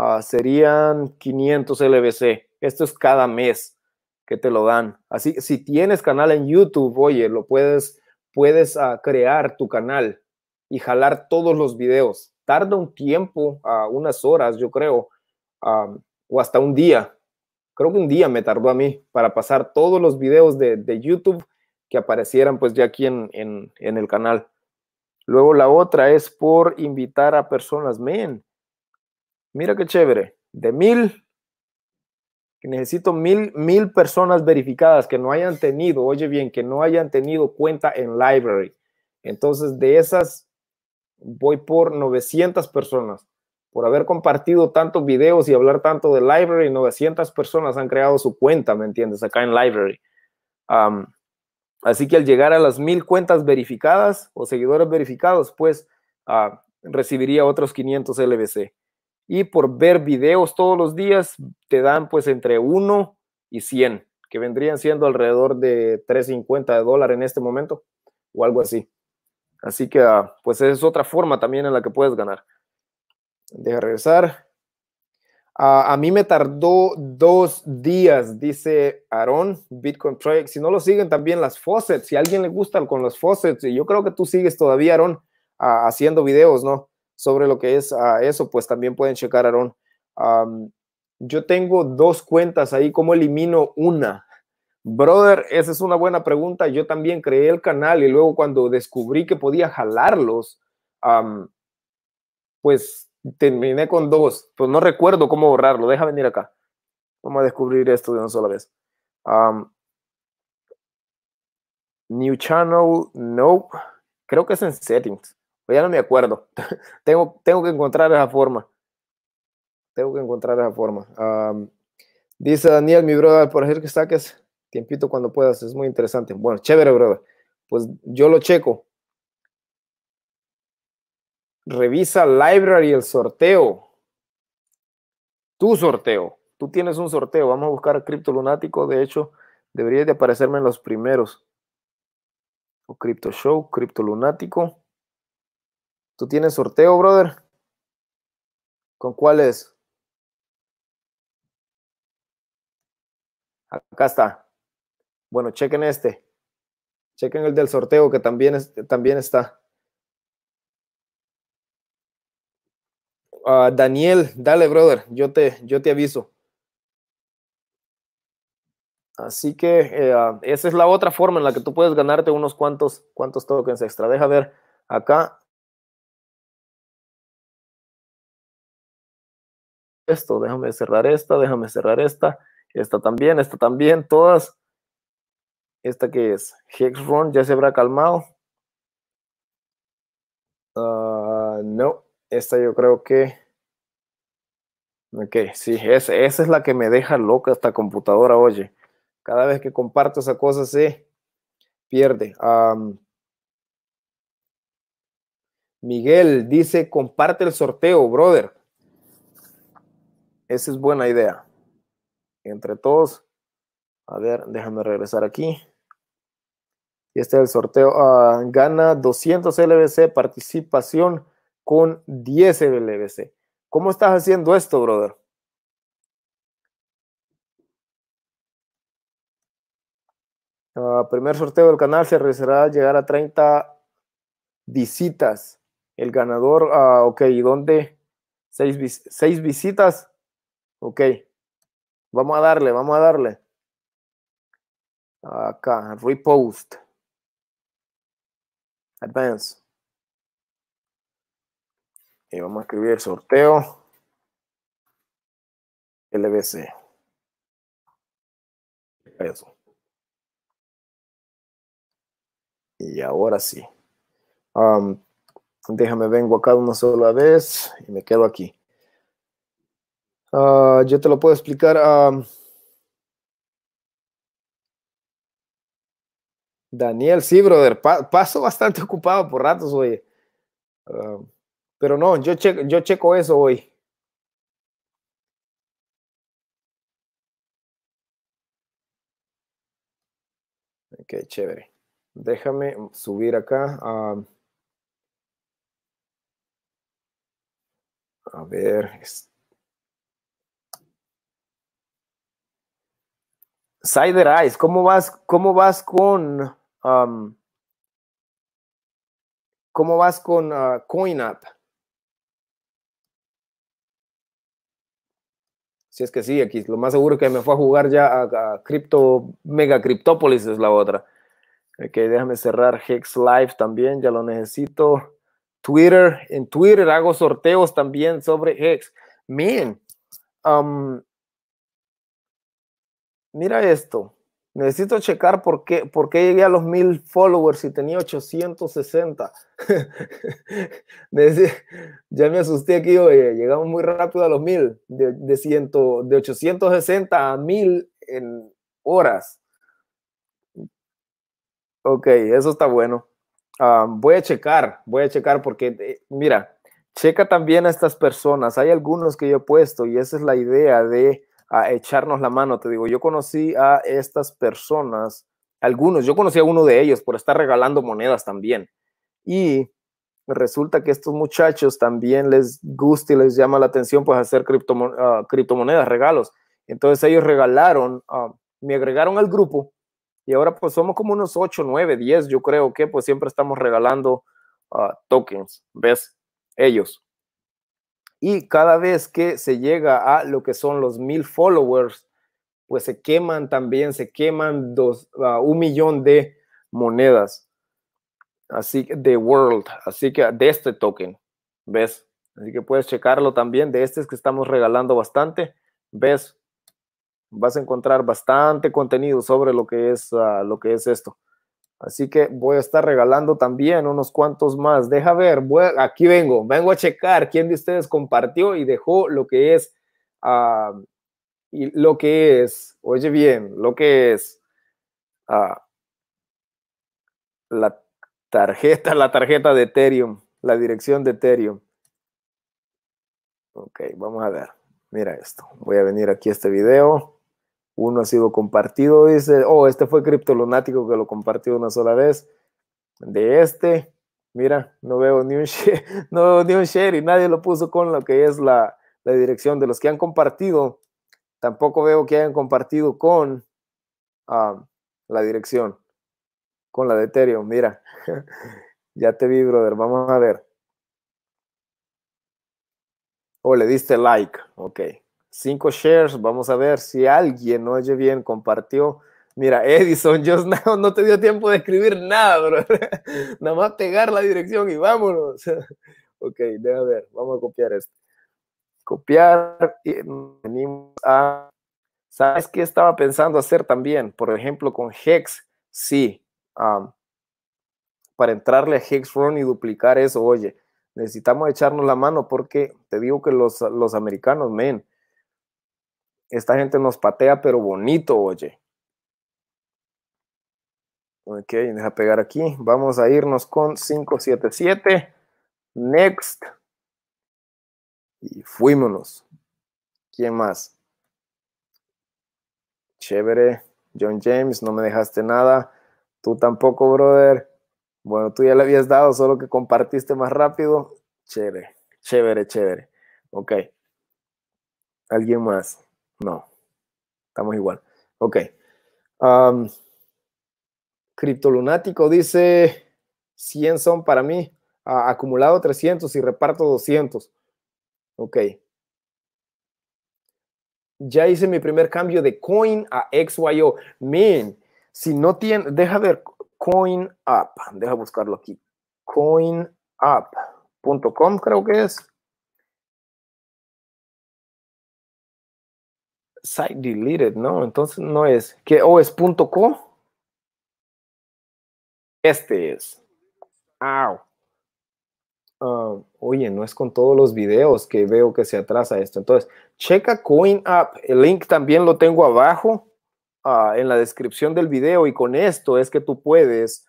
Speaker 1: Ah, serían 500 LBC. Esto es cada mes que te lo dan. Así, si tienes canal en YouTube, oye, lo puedes, puedes uh, crear tu canal y jalar todos los videos. Tarda un tiempo, unas horas, yo creo, o hasta un día. Creo que un día me tardó a mí para pasar todos los videos de, de YouTube que aparecieran pues ya aquí en, en, en el canal. Luego la otra es por invitar a personas. Men, Mira qué chévere. De mil, necesito mil, mil personas verificadas que no hayan tenido, oye bien, que no hayan tenido cuenta en Library. Entonces, de esas, voy por 900 personas. Por haber compartido tantos videos y hablar tanto de Library, 900 personas han creado su cuenta, ¿me entiendes? Acá en Library. Así que al llegar a las mil cuentas verificadas o seguidores verificados, pues uh, recibiría otros 500 LBC. Y por ver videos todos los días, te dan pues entre 1 y 100, que vendrían siendo alrededor de 350 de dólar en este momento o algo así. Así que uh, pues es otra forma también en la que puedes ganar. Deja regresar. a mí me tardó dos días, dice Aaron, Bitcoin Project. Si no lo siguen también las faucets, si a alguien le gusta con los faucets, yo creo que tú sigues todavía, Aaron, haciendo videos, ¿no? Sobre lo que es eso, pues también pueden checar, Aaron. yo tengo dos cuentas ahí, ¿cómo elimino una? Brother, esa es una buena pregunta. Yo también creé el canal y luego cuando descubrí que podía jalarlos, pues terminé con dos. Pues no recuerdo cómo borrarlo. Deja venir acá. Vamos a descubrir esto de una sola vez. new channel, no. Creo que es en settings. ya no me acuerdo. tengo, tengo que encontrar esa forma. Tengo que encontrar esa forma. dice Daniel, mi brother, por ejemplo que saques tiempito cuando puedas. Es muy interesante. Bueno, chévere, brother. Pues yo lo checo revisa Library el sorteo. Tu sorteo. Tú tienes un sorteo. Vamos a buscar Cripto Lunático. De hecho, debería de aparecerme en los primeros. O Crypto Show, Cripto Lunático. ¿Tú tienes sorteo, brother? ¿Con cuál es? Acá está. Bueno, chequen este. Chequen el del sorteo que también, también está. Ah, Daniel, dale, brother, yo te, yo te aviso. Así que eh, ah, esa es la otra forma en la que tú puedes ganarte unos cuantos, cuantos tokens extra. Deja ver acá. Esto, déjame cerrar esta, déjame cerrar esta, esta también, esta también, todas. Esta que es Hexron, ya se habrá calmado. Ah, no, esta yo creo que... Ok, sí, esa, esa es la que me deja loca esta computadora, oye. Cada vez que comparto esa cosa se pierde. Miguel dice, comparte el sorteo, brother. Esa es buena idea. Entre todos. A ver, déjame regresar aquí. Este es el sorteo. Ah, gana 200 LBC participación con 10 LBC. ¿Cómo estás haciendo esto, brother? Uh, primer sorteo del canal se realizará al llegar a 30 visitas. El ganador, uh, ok, ¿y dónde? Seis, seis visitas. Ok. Vamos a darle, vamos a darle. Acá, repost. Advance. Y vamos a escribir sorteo LBC. Eso. Y ahora sí. déjame vengo acá una sola vez y me quedo aquí. Ah, yo te lo puedo explicar. Daniel, sí, brother. paso bastante ocupado por ratos, oye. Pero no, yo checo, yo checo eso hoy. Ok, chévere. Déjame subir acá. a ver. Cider Eyes, ¿cómo vas, cómo vas con cómo vas con uh, CoinApp? Si es que sí, aquí lo más seguro que me fue a jugar ya a, a Crypto, Mega Cryptopolis es la otra. Ok, déjame cerrar Hex Live también, ya lo necesito. Twitter, en Twitter hago sorteos también sobre Hex. Miren, um, mira esto. Necesito checar por qué, por qué llegué a los mil followers y tenía 860. ya me asusté aquí, oye, llegamos muy rápido a los mil, de, de, ciento, de 860 a mil en horas. Ok, eso está bueno. Ah, voy a checar, voy a checar porque, eh, mira, checa también a estas personas. Hay algunos que yo he puesto y esa es la idea de ah, echarnos la mano. Te digo, yo conocí a estas personas, algunos, yo conocí a uno de ellos por estar regalando monedas también. Y resulta que estos muchachos también les gusta y les llama la atención pues hacer ah, criptomonedas, regalos. Entonces ellos regalaron, me agregaron al grupo y ahora pues somos como unos 8, 9, 10, yo creo que pues siempre estamos regalando uh, tokens, ¿ves? Ellos. Y cada vez que se llega a lo que son los mil followers, pues se queman también, se queman dos, uh, un millón de monedas. Así que de World, así que de este token, ¿ves? Así que puedes checarlo también, de este es que estamos regalando bastante, ¿ves? vas a encontrar bastante contenido sobre lo que es, uh, lo que es esto. Así que voy a estar regalando también unos cuantos más. Deja ver, aquí vengo, vengo a checar quién de ustedes compartió y dejó lo que es, uh, y lo que es, oye bien, lo que es uh, la tarjeta, la tarjeta de Ethereum, la dirección de Ethereum. Ok, vamos a ver. Mira esto. Voy a venir aquí a este video uno ha sido compartido, dice, oh, este fue criptolunático que lo compartió una sola vez. De este, mira, no veo ni un share, no veo ni un share y nadie lo puso con lo que es la, la dirección de los que han compartido. Tampoco veo que hayan compartido con uh, la dirección, con la de Ethereum. Mira, ya te vi, brother. Vamos a ver. O oh, le diste like. Ok cinco shares. Vamos a ver si alguien no oye bien, compartió. Mira, Edison, yo no, no te dio tiempo de escribir nada, bro. Nada más pegar la dirección y vámonos. ok, déjame ver, vamos a copiar esto. Copiar y venimos a. ¿Sabes qué estaba pensando hacer también? Por ejemplo, con Hex, sí. para entrarle a Hexron y duplicar eso, oye, necesitamos echarnos la mano porque te digo que los, los americanos, men, esta gente nos patea, pero bonito, oye. Ok, deja pegar aquí. Vamos a irnos con 577. Next. Y fuímonos. ¿Quién más? Chévere. John James, no me dejaste nada. Tú tampoco, brother. Bueno, tú ya le habías dado, solo que compartiste más rápido. Chévere, chévere, chévere. Ok. ¿Alguien más? No, estamos igual. Ok. Um, Criptolunático dice 100 son para mí, acumulado 300 y reparto 200. Ok. Ya hice mi primer cambio de coin a XYO. Man, si no tiene, deja ver, coin up, deja buscarlo aquí. Coinup.com creo que es. Site deleted, ¿no? Entonces no es. que ¿O es punto .co? Este es. Ah, oye, no es con todos los videos que veo que se atrasa esto. Entonces, checa CoinUp. El link también lo tengo abajo ah, en la descripción del video y con esto es que tú puedes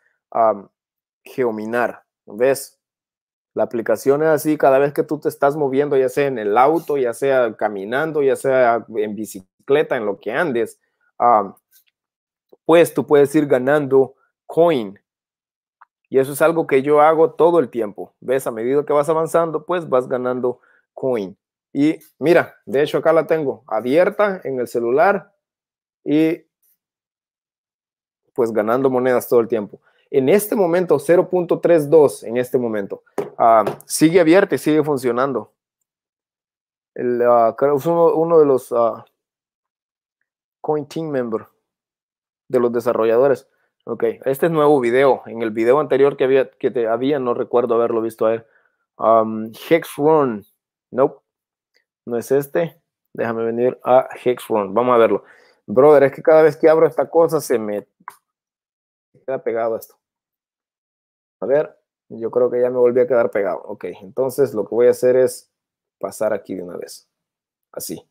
Speaker 1: geominar. ¿Ves? La aplicación es así cada vez que tú te estás moviendo, ya sea en el auto, ya sea caminando, ya sea en bicicleta, en lo que andes, pues tú puedes ir ganando coin. Y eso es algo que yo hago todo el tiempo. ¿Ves? A medida que vas avanzando, pues vas ganando coin. Y mira, de hecho acá la tengo abierta en el celular y pues ganando monedas todo el tiempo. En este momento, 0.32 en este momento. Ah, sigue abierto y sigue funcionando. El, es uno, de los uh, Coin Team Member de los desarrolladores. Ok, este es nuevo video. En el video anterior que había, que te había, no recuerdo haberlo visto a él. Um, Hexrun. Nope. No es este. Déjame venir a Hexrun. Vamos a verlo. Brother, es que cada vez que abro esta cosa se me queda pegado esto. A ver. Yo creo que ya me volví a quedar pegado. Ok, entonces lo que voy a hacer es pasar aquí de una vez. Así.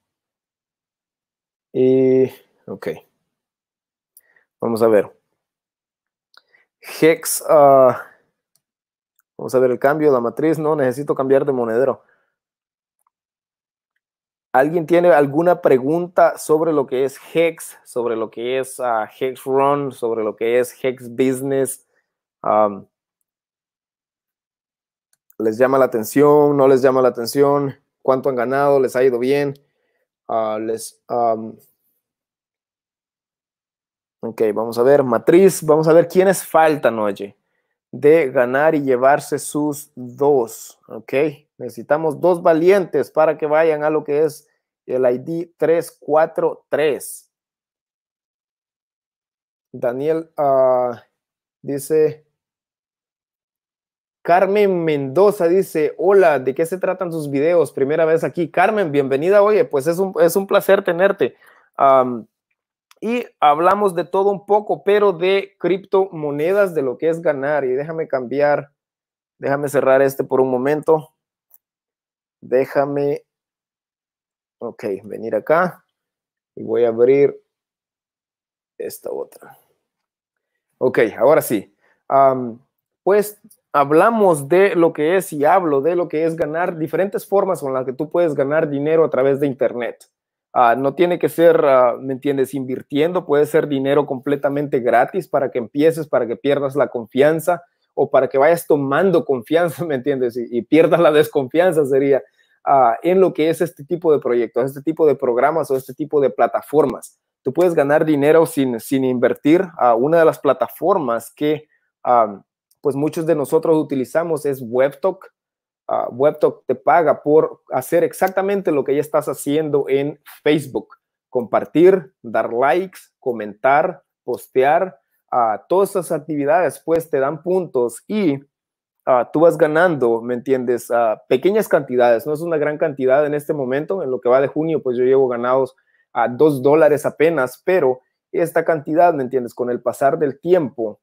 Speaker 1: Y, ok. Vamos a ver. Hex, ah, vamos a ver el cambio, la matriz, no, necesito cambiar de monedero. ¿Alguien tiene alguna pregunta sobre lo que es Hex, sobre lo que es uh, Hex Run, sobre lo que es Hex Business? ¿Les llama la atención? ¿No les llama la atención? ¿Cuánto han ganado? ¿Les ha ido bien? Uh, les, ok, vamos a ver, matriz, vamos a ver quiénes faltan, oye, de ganar y llevarse sus dos, ok. Necesitamos dos valientes para que vayan a lo que es el ID 343. Daniel uh, dice, Carmen Mendoza dice, hola, ¿de qué se tratan sus videos? Primera vez aquí. Carmen, bienvenida. Oye, pues es un, es un placer tenerte. Y hablamos de todo un poco, pero de criptomonedas, de lo que es ganar. Y déjame cambiar, déjame cerrar este por un momento. Déjame, ok, venir acá y voy a abrir esta otra. Ok, ahora sí. pues hablamos de lo que es y hablo de lo que es ganar diferentes formas con las que tú puedes ganar dinero a través de Internet. Ah, no tiene que ser, ah, ¿me entiendes?, invirtiendo, puede ser dinero completamente gratis para que empieces, para que pierdas la confianza o para que vayas tomando confianza, ¿me entiendes? Y, pierdas la desconfianza sería ah, en lo que es este tipo de proyectos, este tipo de programas o este tipo de plataformas. Tú puedes ganar dinero sin, sin invertir. a una de las plataformas que pues muchos de nosotros utilizamos es WebTalk. WebTalk te paga por hacer exactamente lo que ya estás haciendo en Facebook. Compartir, dar likes, comentar, postear, a todas esas actividades pues te dan puntos y tú vas ganando, ¿me entiendes? pequeñas cantidades, no es una gran cantidad en este momento, en lo que va de junio pues yo llevo ganados a dos dólares apenas, pero esta cantidad, ¿me entiendes? Con el pasar del tiempo,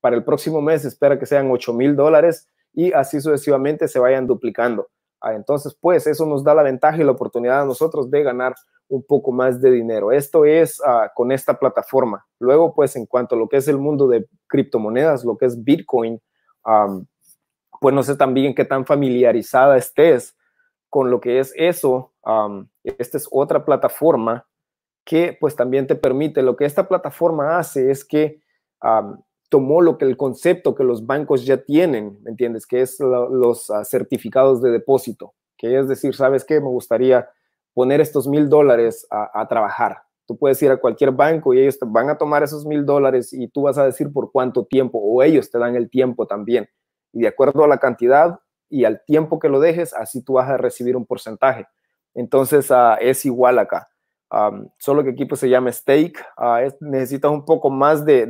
Speaker 1: para el próximo mes espera que sean 8 mil dólares y así sucesivamente se vayan duplicando. entonces, pues eso nos da la ventaja y la oportunidad a nosotros de ganar un poco más de dinero. Esto es ah, con esta plataforma. Luego, pues en cuanto a lo que es el mundo de criptomonedas, lo que es Bitcoin, pues no sé también qué tan familiarizada estés con lo que es eso. esta es otra plataforma que pues también te permite, lo que esta plataforma hace es que tomó lo que el concepto que los bancos ya tienen, ¿me entiendes? Que es los ah, certificados de depósito, que es decir, ¿sabes qué? Me gustaría poner estos mil dólares a, trabajar. Tú puedes ir a cualquier banco y ellos te van a tomar esos mil dólares y tú vas a decir por cuánto tiempo o ellos te dan el tiempo también. Y de acuerdo a la cantidad y al tiempo que lo dejes, así tú vas a recibir un porcentaje. Entonces ah, es igual acá. solo que aquí pues se llama stake. Ah, necesitas un poco más de,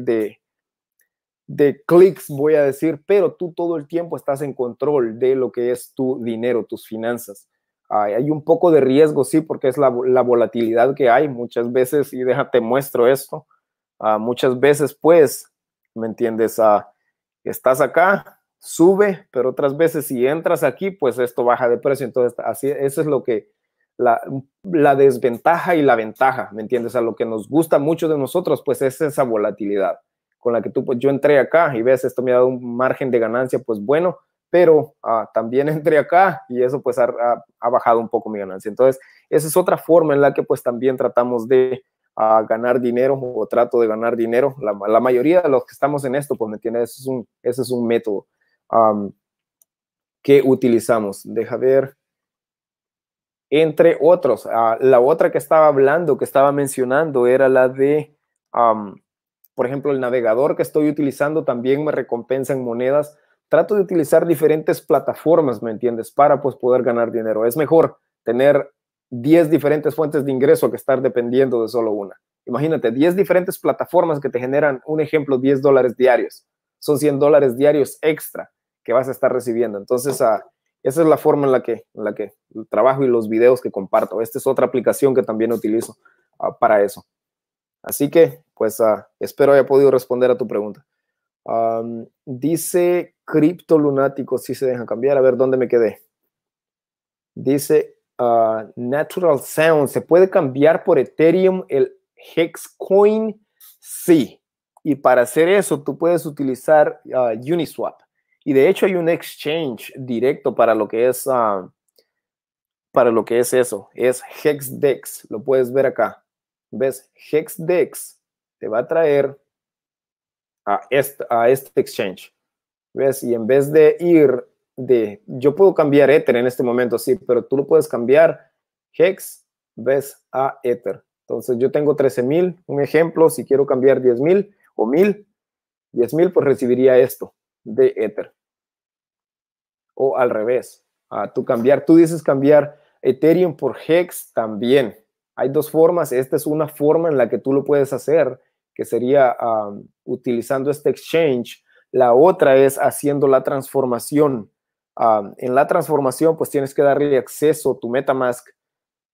Speaker 1: de clics, voy a decir, pero tú todo el tiempo estás en control de lo que es tu dinero, tus finanzas. Hay un poco de riesgo, sí, porque es la, volatilidad que hay muchas veces, y déjate muestro esto, muchas veces, pues, ¿me entiendes? estás acá, sube, pero otras veces si entras aquí, pues esto baja de precio. Entonces, así, eso es lo que, la, la, desventaja y la ventaja, ¿me entiendes? A lo que nos gusta mucho de nosotros, pues es esa volatilidad con la que tú, pues yo entré acá y ves, esto me ha dado un margen de ganancia, pues bueno, pero ah, también entré acá y eso pues ha, bajado un poco mi ganancia. Entonces, esa es otra forma en la que pues también tratamos de ah, ganar dinero o trato de ganar dinero. La, mayoría de los que estamos en esto, pues me entiendes, ese es un, ese es un método que utilizamos. Deja ver. Entre otros, ah, la otra que estaba hablando, que estaba mencionando, era la de por ejemplo, el navegador que estoy utilizando también me recompensa en monedas. Trato de utilizar diferentes plataformas, ¿me entiendes? Para pues poder ganar dinero. Es mejor tener 10 diferentes fuentes de ingreso que estar dependiendo de solo una. Imagínate, 10 diferentes plataformas que te generan, un ejemplo, 10 dólares diarios. Son 100 dólares diarios extra que vas a estar recibiendo. Entonces, uh, esa es la forma en la que, en la que trabajo y los videos que comparto. Esta es otra aplicación que también utilizo uh, para eso. Así que, pues, uh, espero haya podido responder a tu pregunta. Dice Cripto Lunático, si se deja cambiar, a ver dónde me quedé. Dice uh, Natural Sound, ¿se puede cambiar por Ethereum el Hexcoin? Sí, y para hacer eso, tú puedes utilizar uh, Uniswap. Y de hecho hay un exchange directo para lo que es, uh, para lo que es eso. Es HexDex. Lo puedes ver acá. ¿Ves? HexDex te va a traer a este, a este exchange. ¿Ves? Y en vez de ir de, yo puedo cambiar Ether en este momento, sí, pero tú lo puedes cambiar Hex, ves, a Ether. Entonces yo tengo 13 mil, un ejemplo, si quiero cambiar 10 mil o mil, 10 mil, pues recibiría esto de Ether. O al revés, a tú cambiar, tú dices cambiar Ethereum por Hex también. Hay dos formas, esta es una forma en la que tú lo puedes hacer, que sería utilizando este exchange. La otra es haciendo la transformación. en la transformación, pues tienes que darle acceso a tu MetaMask,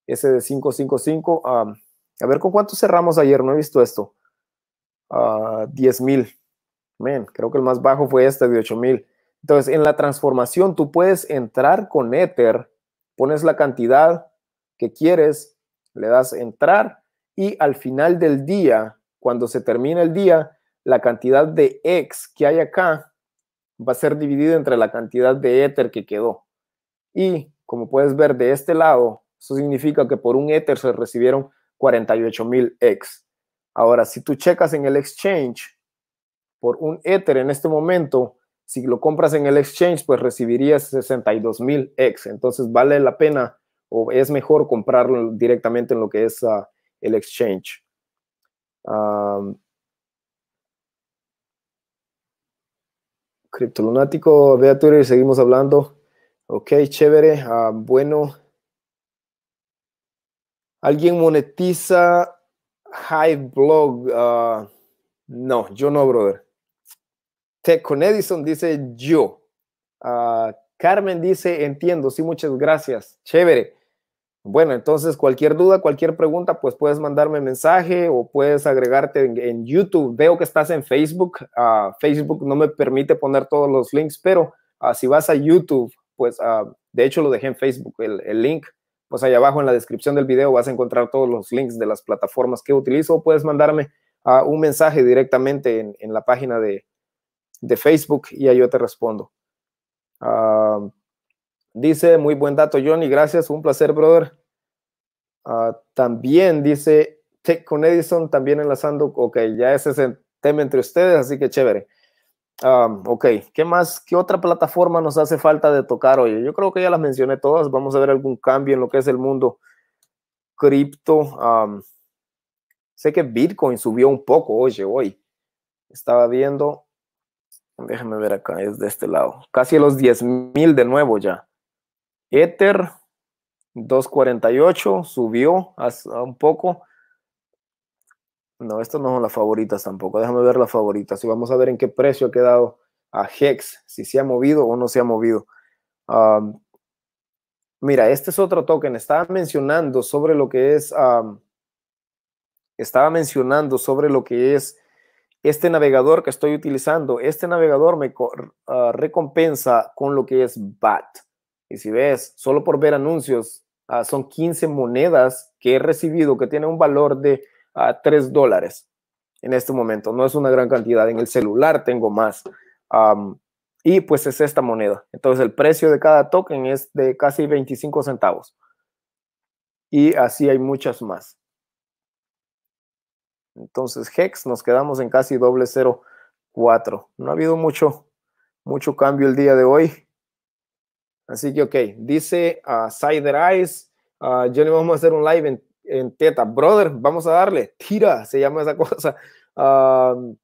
Speaker 1: ese de 555. a ver, ¿con cuánto cerramos ayer? No he visto esto. 10 mil. creo que el más bajo fue este de 8 mil. Entonces, en la transformación, tú puedes entrar con Ether, pones la cantidad que quieres, le das entrar y al final del día, cuando se termina el día, la cantidad de X que hay acá va a ser dividida entre la cantidad de Ether que quedó. Y como puedes ver de este lado, eso significa que por un Ether se recibieron 48 mil X. Ahora, si tú checas en el exchange, por un Ether en este momento, si lo compras en el exchange, pues recibirías 62 mil X. Entonces vale la pena o es mejor comprarlo directamente en lo que es uh, el exchange. Criptolunático, ve Twitter y seguimos hablando. Ok, chévere. Uh, bueno. ¿Alguien monetiza Hive Blog? Uh, no, yo no, brother. Tech con Edison dice yo. Uh, Carmen dice, entiendo, sí, muchas gracias. Chévere. Bueno, entonces cualquier duda, cualquier pregunta, pues puedes mandarme mensaje o puedes agregarte en, YouTube. Veo que estás en Facebook. Uh, Facebook no me permite poner todos los links, pero uh, si vas a YouTube, pues uh, de hecho lo dejé en Facebook, el, link. Pues ahí abajo en la descripción del video vas a encontrar todos los links de las plataformas que utilizo. O puedes mandarme un mensaje directamente en, en la página de, de, Facebook y ahí yo te respondo. Dice, muy buen dato, Johnny, gracias, un placer, brother. Ah, también dice, Tech con Edison, también enlazando, ok, ya ese es el tema entre ustedes, así que chévere. ok, ¿qué más? ¿Qué otra plataforma nos hace falta de tocar hoy? Yo creo que ya las mencioné todas, vamos a ver algún cambio en lo que es el mundo cripto. sé que Bitcoin subió un poco, oye, hoy. Estaba viendo, déjame ver acá, es de este lado, casi los 10 mil de nuevo ya. Ether 248 subió un poco. No, estas no son las favoritas tampoco. Déjame ver las favoritas y vamos a ver en qué precio ha quedado a Hex, si se ha movido o no se ha movido. mira, este es otro token. Estaba mencionando sobre lo que es, estaba mencionando sobre lo que es este navegador que estoy utilizando. Este navegador me ah, recompensa con lo que es BAT. Y si ves, solo por ver anuncios, ah, son 15 monedas que he recibido que tienen un valor de 3 ah, dólares en este momento. No es una gran cantidad. En el celular tengo más. y pues es esta moneda. Entonces el precio de cada token es de casi 25 centavos. Y así hay muchas más. Entonces Hex nos quedamos en casi doble 0.4. No ha habido mucho, mucho cambio el día de hoy. Así que, ok, dice uh, Cider Eyes, uh, Johnny, vamos a hacer un live en, en, Teta. Brother, vamos a darle, tira, se llama esa cosa. Uh,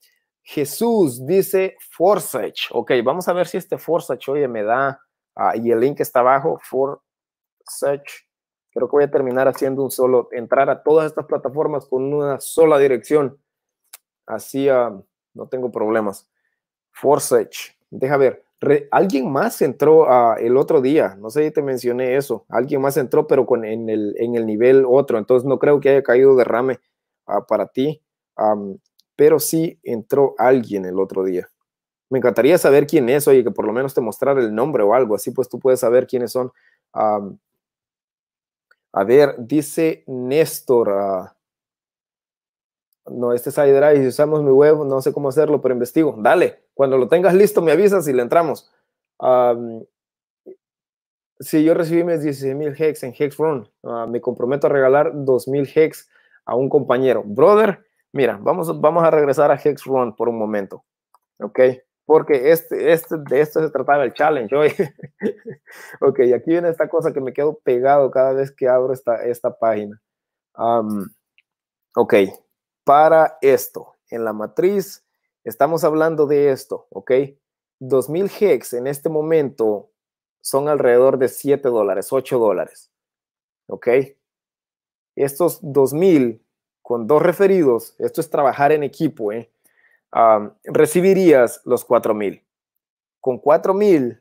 Speaker 1: Jesús dice Forsage. Ok, vamos a ver si este Forsage, oye, me da, uh, y el link está abajo, Forsage. Creo que voy a terminar haciendo un solo, entrar a todas estas plataformas con una sola dirección. Así no tengo problemas. Forsage. Deja ver alguien más entró uh, el otro día, no sé si te mencioné eso, alguien más entró, pero con, en, el, en el nivel otro, entonces no creo que haya caído derrame uh, para ti, pero sí entró alguien el otro día. Me encantaría saber quién es, oye, que por lo menos te mostrara el nombre o algo, así pues tú puedes saber quiénes son. A ver, dice Néstor, uh, No, este es iDrive. Si usamos mi web, no sé cómo hacerlo, pero investigo. Dale, cuando lo tengas listo, me avisas y le entramos. si yo recibí mis 16.000 hex en HexRun, uh, me comprometo a regalar 2.000 hex a un compañero. Brother, mira, vamos, vamos a regresar a HexRun por un momento. ¿Ok? Porque este, este, de esto se trataba el challenge hoy. ok, aquí viene esta cosa que me quedo pegado cada vez que abro esta, esta página. ok, para esto, en la matriz, estamos hablando de esto, ¿ok? 2000 hex en este momento son alrededor de 7 dólares, 8 dólares, ¿ok? Estos 2000 con dos referidos, esto es trabajar en equipo, ¿eh? recibirías los 4000. Con 4000,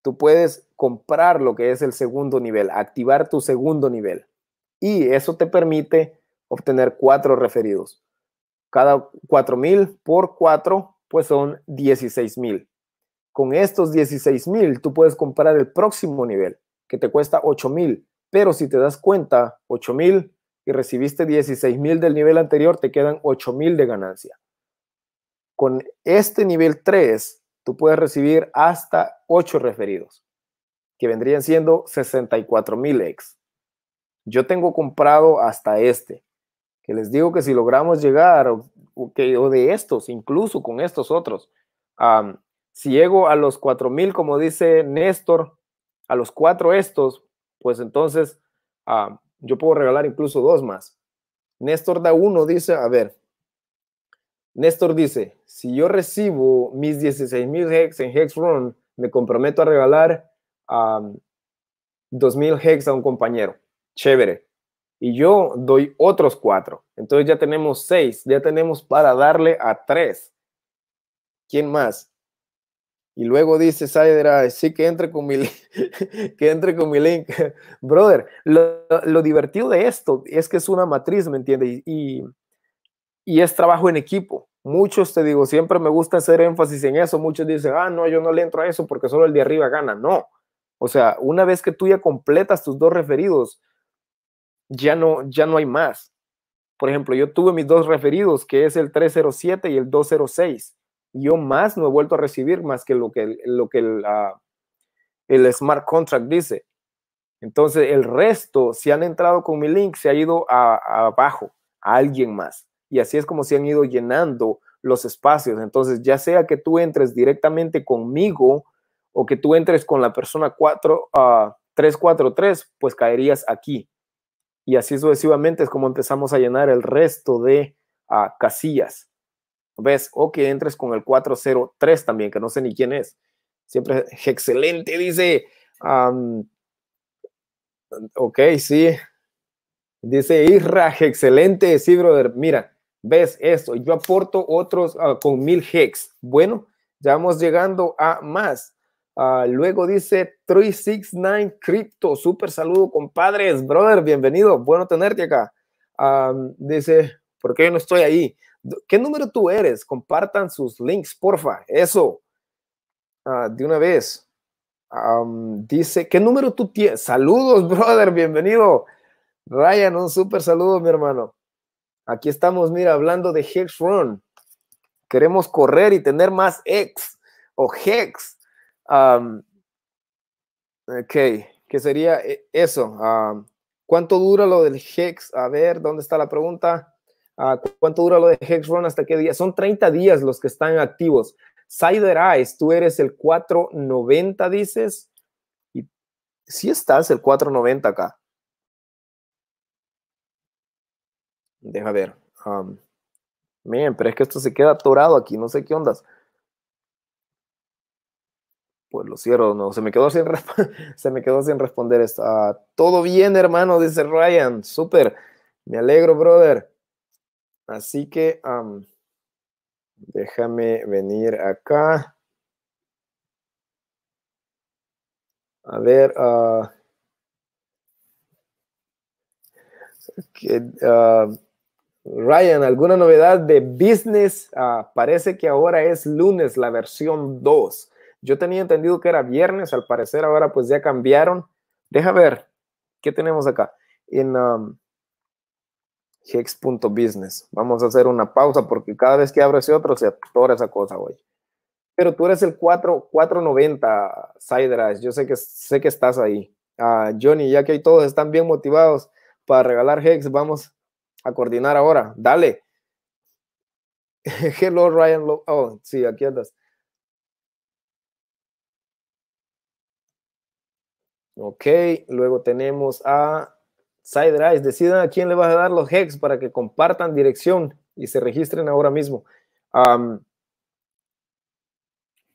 Speaker 1: tú puedes comprar lo que es el segundo nivel, activar tu segundo nivel. Y eso te permite obtener cuatro referidos. Cada 4000 por 4, pues son 16000. Con estos 16000, tú puedes comprar el próximo nivel, que te cuesta 8000. Pero si te das cuenta, 8000 y recibiste 16000 del nivel anterior, te quedan 8000 de ganancia. Con este nivel 3, tú puedes recibir hasta 8 referidos, que vendrían siendo 64,000 ex. Yo tengo comprado hasta este, que les digo que si logramos llegar, o, de estos, incluso con estos otros, si llego a los 4000, como dice Néstor, a los cuatro estos, pues entonces yo puedo regalar incluso dos más. Néstor da uno, dice, a ver, Néstor dice, si yo recibo mis 16,000 hex en HexRun, me comprometo a regalar um, 2,000 hex a un compañero. Chévere. Y yo doy otros cuatro. Entonces ya tenemos seis. Ya tenemos para darle a tres. ¿Quién más? Y luego dice Saidra, sí que entre con mi, que entre con mi link. Brother, lo, divertido de esto es que es una matriz, ¿me entiendes? Y, y es trabajo en equipo. Muchos, te digo, siempre me gusta hacer énfasis en eso. Muchos dicen, ah, no, yo no le entro a eso porque solo el de arriba gana. No. O sea, una vez que tú ya completas tus dos referidos, ya no, ya no hay más. Por ejemplo, yo tuve mis dos referidos, que es el 307 y el 206. Yo más no he vuelto a recibir más que lo que, lo que el, ah, el smart contract dice. Entonces, el resto, si han entrado con mi link, se ha ido abajo, a alguien más y así es como se han ido llenando los espacios. Entonces, ya sea que tú entres directamente conmigo o que tú entres con la persona 4, 343, ah, pues caerías aquí. Y así sucesivamente es como empezamos a llenar el resto de uh, casillas. ¿Ves? O que entres con el 403 también, que no sé ni quién es. Siempre excelente, dice. ok, sí. Dice Isra, excelente, sí, brother. Mira, ves esto, yo aporto otros ah, con mil hex. Bueno, ya vamos llegando a más. Ah, luego dice 369 Crypto, súper saludo compadres, brother, bienvenido, bueno tenerte acá. dice, ¿por qué no estoy ahí? ¿Qué número tú eres? Compartan sus links, porfa, eso, ah, de una vez. dice, ¿qué número tú tienes? Saludos, brother, bienvenido. Ryan, un súper saludo, mi hermano. Aquí estamos, mira, hablando de Hex Run. Queremos correr y tener más X o Hex. Ok, ¿qué sería e, eso? ¿Cuánto dura lo del Hex? A ver, ¿dónde está la pregunta? Ah, ¿Cuánto dura lo de Hex Run? ¿Hasta qué día? Son 30 días los que están activos. Cider Eyes, tú eres el 490, dices. Y sí estás el 490 acá. Deja ver. bien, pero es que esto se queda atorado aquí, no sé qué ondas. Pues lo cierro, no, se me quedó sin, se me quedó sin responder esto. Ah, todo bien, hermano, dice Ryan. Súper. Me alegro, brother. Así que déjame venir acá. A ver. Uh, que, Ryan, ¿alguna novedad de business? Ah, parece que ahora es lunes la versión 2. Yo tenía entendido que era viernes, al parecer ahora pues ya cambiaron. Deja ver, ¿qué tenemos acá? En, um, Hex.business. Vamos a hacer una pausa porque cada vez que abro ese otro se atora esa cosa, güey. Pero tú eres el 4, 490, Sidras. Yo sé que, sé que estás ahí. Uh, Johnny, ya que todos están bien motivados para regalar Hex, vamos a coordinar ahora. Dale. Hello, Ryan. Oh, sí, aquí andas. Ok, luego tenemos a Side Decidan a quién le vas a dar los hex para que compartan dirección y se registren ahora mismo.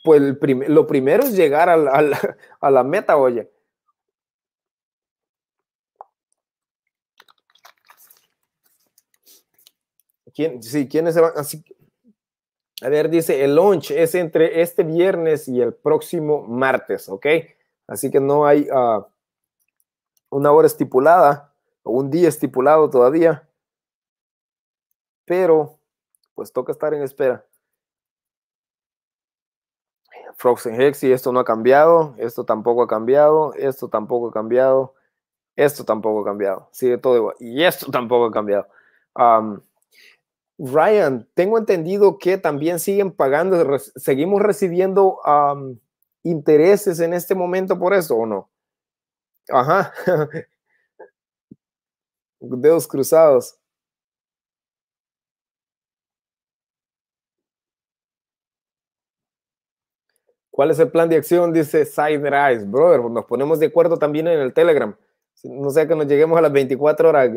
Speaker 1: pues lo primero es llegar a la, meta, oye. ¿Quién, sí, ¿quiénes se van? Así, a ver, dice, el launch es entre este viernes y el próximo martes, ¿ok? Así que no hay ah, una hora estipulada o un día estipulado todavía, pero pues toca estar en espera. Frozen esto no ha cambiado, esto tampoco ha cambiado, esto tampoco ha cambiado, esto tampoco ha cambiado, sigue todo igual, y esto tampoco ha cambiado. Ryan, tengo entendido que también siguen pagando, seguimos recibiendo intereses en este momento por eso o no? Ajá. Dedos cruzados. ¿Cuál es el plan de acción? Dice Side Eyes, brother. Nos ponemos de acuerdo también en el Telegram. No sea que nos lleguemos a las 24 horas.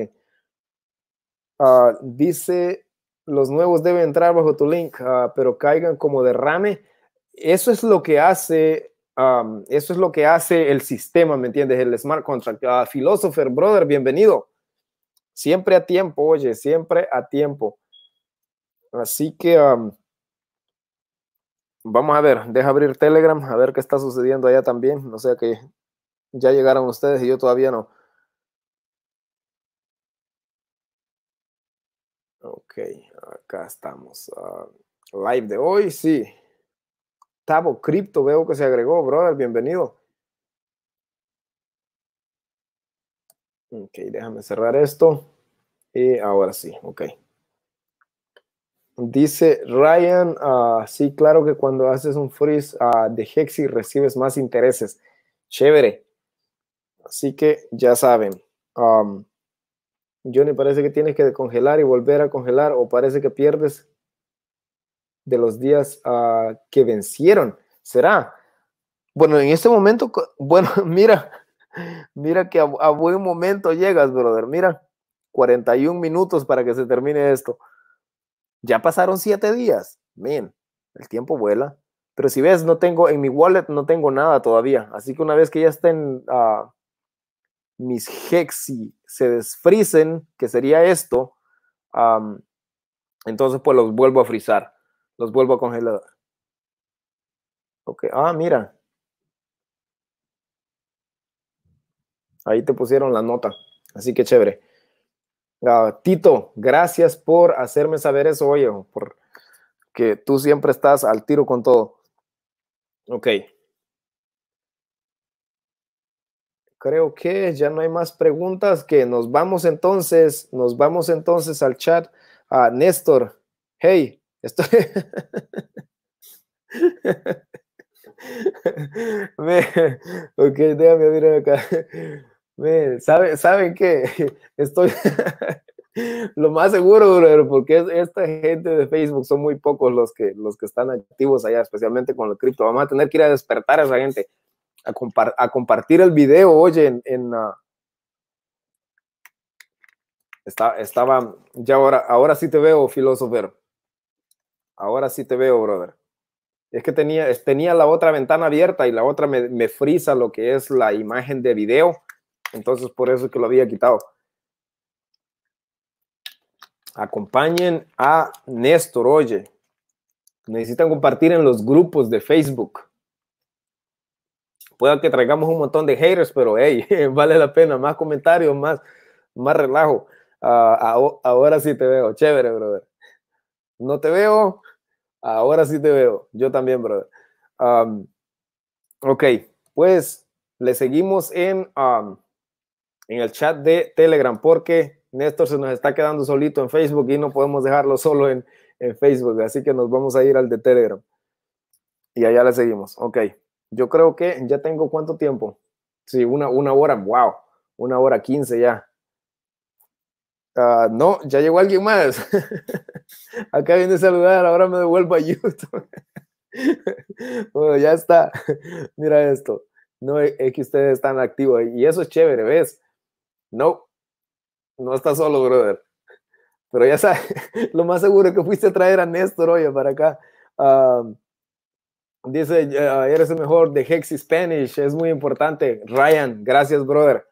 Speaker 1: Uh, dice, los nuevos deben entrar bajo tu link, uh, pero caigan como derrame eso es lo que hace, eso es lo que hace el sistema, ¿me entiendes? El smart contract. Uh, Philosopher, brother, bienvenido. Siempre a tiempo, oye, siempre a tiempo. Así que vamos a ver, deja abrir Telegram, a ver qué está sucediendo allá también. No sé que ya llegaron ustedes y yo todavía no. Ok, acá estamos. Ah, live de hoy, sí. Tavo Crypto, veo que se agregó, brother, bienvenido. Ok, déjame cerrar esto. Y ahora sí, ok. Dice Ryan, uh, sí, claro que cuando haces un freeze uh, de Hexi recibes más intereses. Chévere. Así que ya saben. Um, Johnny, parece que tienes que congelar y volver a congelar o parece que pierdes de los días uh, que vencieron. ¿Será? Bueno, en este momento, bueno, mira, mira que a, buen momento llegas, brother. Mira, 41 minutos para que se termine esto. Ya pasaron siete días. Bien, el tiempo vuela. Pero si ves, no tengo, en mi wallet no tengo nada todavía. Así que una vez que ya estén uh, mis hexi se desfrisen, que sería esto, entonces pues los vuelvo a frizar los vuelvo a congelar. Ok, ah, mira. Ahí te pusieron la nota. Así que chévere. Tito, gracias por hacerme saber eso, oye, por que tú siempre estás al tiro con todo. Ok. Creo que ya no hay más preguntas, que nos vamos entonces, nos vamos entonces al chat. a Néstor, hey, Estoy... ok, déjame mirar acá. ¿saben, qué? Estoy lo más seguro, porque porque esta gente de Facebook son muy pocos los que, los que están activos allá, especialmente con el cripto. Vamos a tener que ir a despertar a esa gente, a, a compartir el video, oye, en... en uh, estaba, ya ahora, ahora sí te veo, filósofo. Ahora sí te veo, brother. Es que tenía, tenía la otra ventana abierta y la otra me, frisa lo que es la imagen de video. Entonces, por eso es que lo había quitado. Acompañen a Néstor, oye. Necesitan compartir en los grupos de Facebook. Puede que traigamos un montón de haters, pero hey, vale la pena. Más comentarios, más, más relajo. Ah, ahora sí te veo. Chévere, brother. No te veo. Ahora sí te veo. Yo también, brother. ok, pues le seguimos en, en el chat de Telegram porque Néstor se nos está quedando solito en Facebook y no podemos dejarlo solo en, en Facebook, así que nos vamos a ir al de Telegram. Y allá le seguimos. Ok, yo creo que ya tengo cuánto tiempo. Sí, una, una hora, wow, una hora quince ya. Ah, no, ya llegó alguien más. Acá viene a saludar, ahora me devuelvo a YouTube. bueno, ya está. Mira esto. No es que ustedes están activos y eso es chévere, ¿ves? No, no está solo, brother. Pero ya sabes, lo más seguro es que fuiste a traer a Néstor hoy para acá. dice, eres el mejor de Hex Spanish, es muy importante. Ryan, gracias, brother.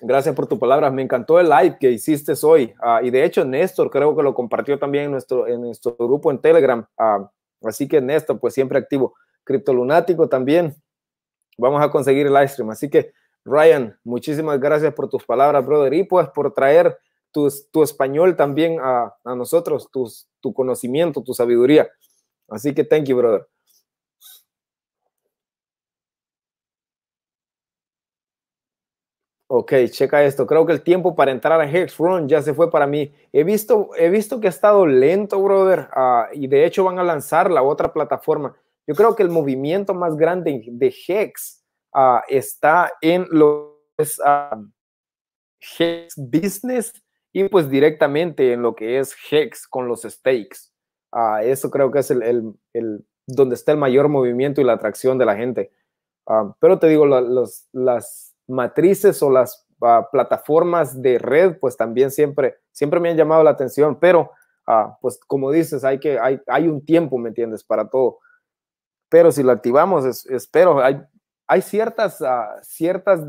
Speaker 1: Gracias por tu palabra. Me encantó el live que hiciste hoy. Ah, y de hecho, Néstor creo que lo compartió también en nuestro, en nuestro grupo en Telegram. Ah, así que Néstor, pues siempre activo. Criptolunático también. Vamos a conseguir el live stream. Así que, Ryan, muchísimas gracias por tus palabras, brother. Y pues por traer tu, tu español también a, a nosotros, tus, tu conocimiento, tu sabiduría. Así que, thank you, brother. Ok, checa esto. Creo que el tiempo para entrar a Hexrun ya se fue para mí. He visto, he visto que ha estado lento, brother, uh, y de hecho van a lanzar la otra plataforma. Yo creo que el movimiento más grande de Hex uh, está en lo que es uh, Hex Business y pues directamente en lo que es Hex con los stakes. eso creo que es el, el, el, donde está el mayor movimiento y la atracción de la gente. pero te digo, la, los, las matrices o las uh, plataformas de red, pues también siempre, siempre me han llamado la atención, pero uh, pues como dices, hay, que, hay, hay un tiempo, ¿me entiendes? Para todo. Pero si lo activamos, es, espero, hay, hay ciertas, uh, ciertas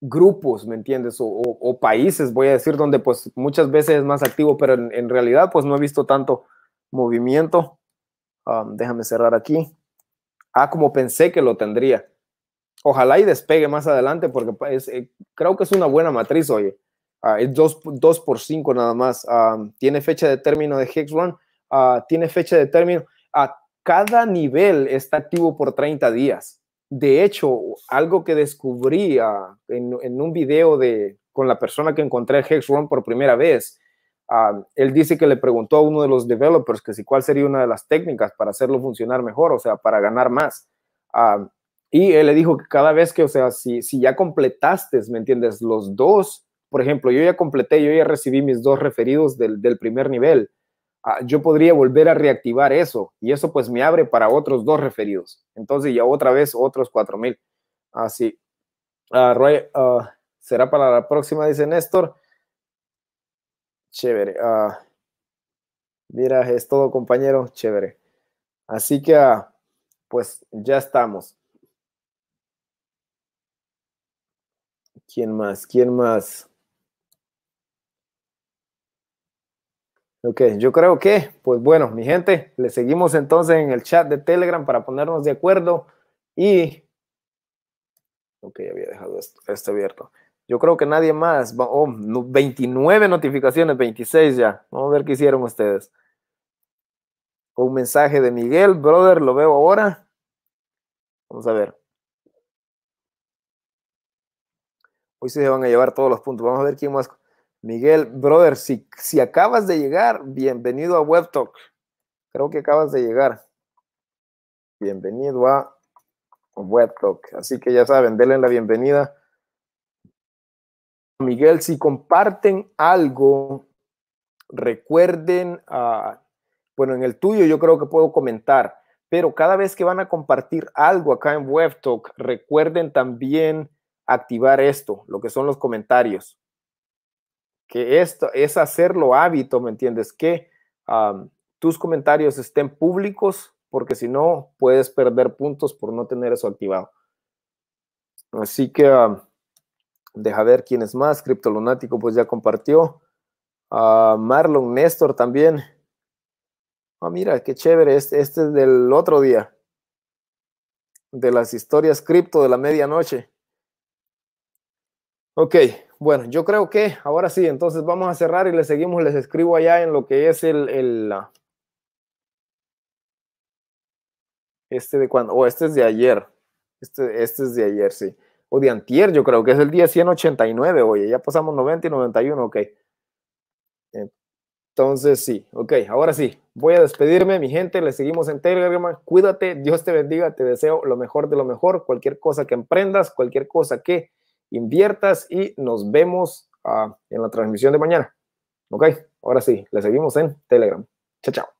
Speaker 1: grupos, ¿me entiendes? O, o, países, voy a decir, donde pues muchas veces es más activo, pero en, en realidad pues no he visto tanto movimiento. Um, déjame cerrar aquí. Ah, como pensé que lo tendría ojalá y despegue más adelante porque eh, creo que es una buena matriz, oye. Uh, es 2, por 5 nada más. Uh, tiene fecha de término de Hexrun, uh, tiene fecha de término. a cada nivel está activo por 30 días. De hecho, algo que descubrí en, un video de, con la persona que encontré Hexrun por primera vez, él dice que le preguntó a uno de los developers que si cuál sería una de las técnicas para hacerlo funcionar mejor, o sea, para ganar más. Y él le dijo que cada vez que, o sea, si, si ya completaste, ¿me entiendes? Los dos, por ejemplo, yo ya completé, yo ya recibí mis dos referidos del, del primer nivel. Ah, yo podría volver a reactivar eso y eso pues me abre para otros dos referidos. Entonces ya otra vez otros cuatro mil. Así. Ah, ah, será para la próxima, dice Néstor. Chévere. mira, es todo compañero. Chévere. Así que, pues ya estamos. ¿Quién más? ¿Quién más? Ok, yo creo que, pues bueno, mi gente, le seguimos entonces en el chat de Telegram para ponernos de acuerdo y... Ok, había dejado esto, abierto. Yo creo que nadie más. Oh, 29 notificaciones, 26 ya. Vamos a ver qué hicieron ustedes. Un mensaje de Miguel, brother, lo veo ahora. Vamos a ver. Hoy se van a llevar todos los puntos. Vamos a ver quién más. Miguel, brother, si, si acabas de llegar, bienvenido a WebTalk. Creo que acabas de llegar. Bienvenido a WebTalk. Así que ya saben, denle la bienvenida. Miguel, si comparten algo, recuerden, uh, bueno, en el tuyo yo creo que puedo comentar, pero cada vez que van a compartir algo acá en WebTalk, recuerden también activar esto, lo que son los comentarios. Que esto es hacerlo hábito, ¿me entiendes? Que tus comentarios estén públicos, porque si no, puedes perder puntos por no tener eso activado. Así que deja ver quién es más. Criptolunático, pues ya compartió. Marlon Néstor también. Ah, mira, qué chévere. Este, este es del otro día. De las historias cripto de la medianoche. Ok, bueno, yo creo que ahora sí, entonces vamos a cerrar y les seguimos, les escribo allá en lo que es el, el este de cuando, o oh, este es de ayer, este, este es de ayer, sí. o de antier, yo creo que es el día 189, oye, ya pasamos 90 y 91, ok. Entonces, sí, ok, ahora sí, voy a despedirme, mi gente, le seguimos en Telegram, cuídate, Dios te bendiga, te deseo lo mejor de lo mejor, cualquier cosa que emprendas, cualquier cosa que inviertas y nos vemos uh, en la transmisión de mañana. Ok, ahora sí, le seguimos en Telegram. Chao, chao.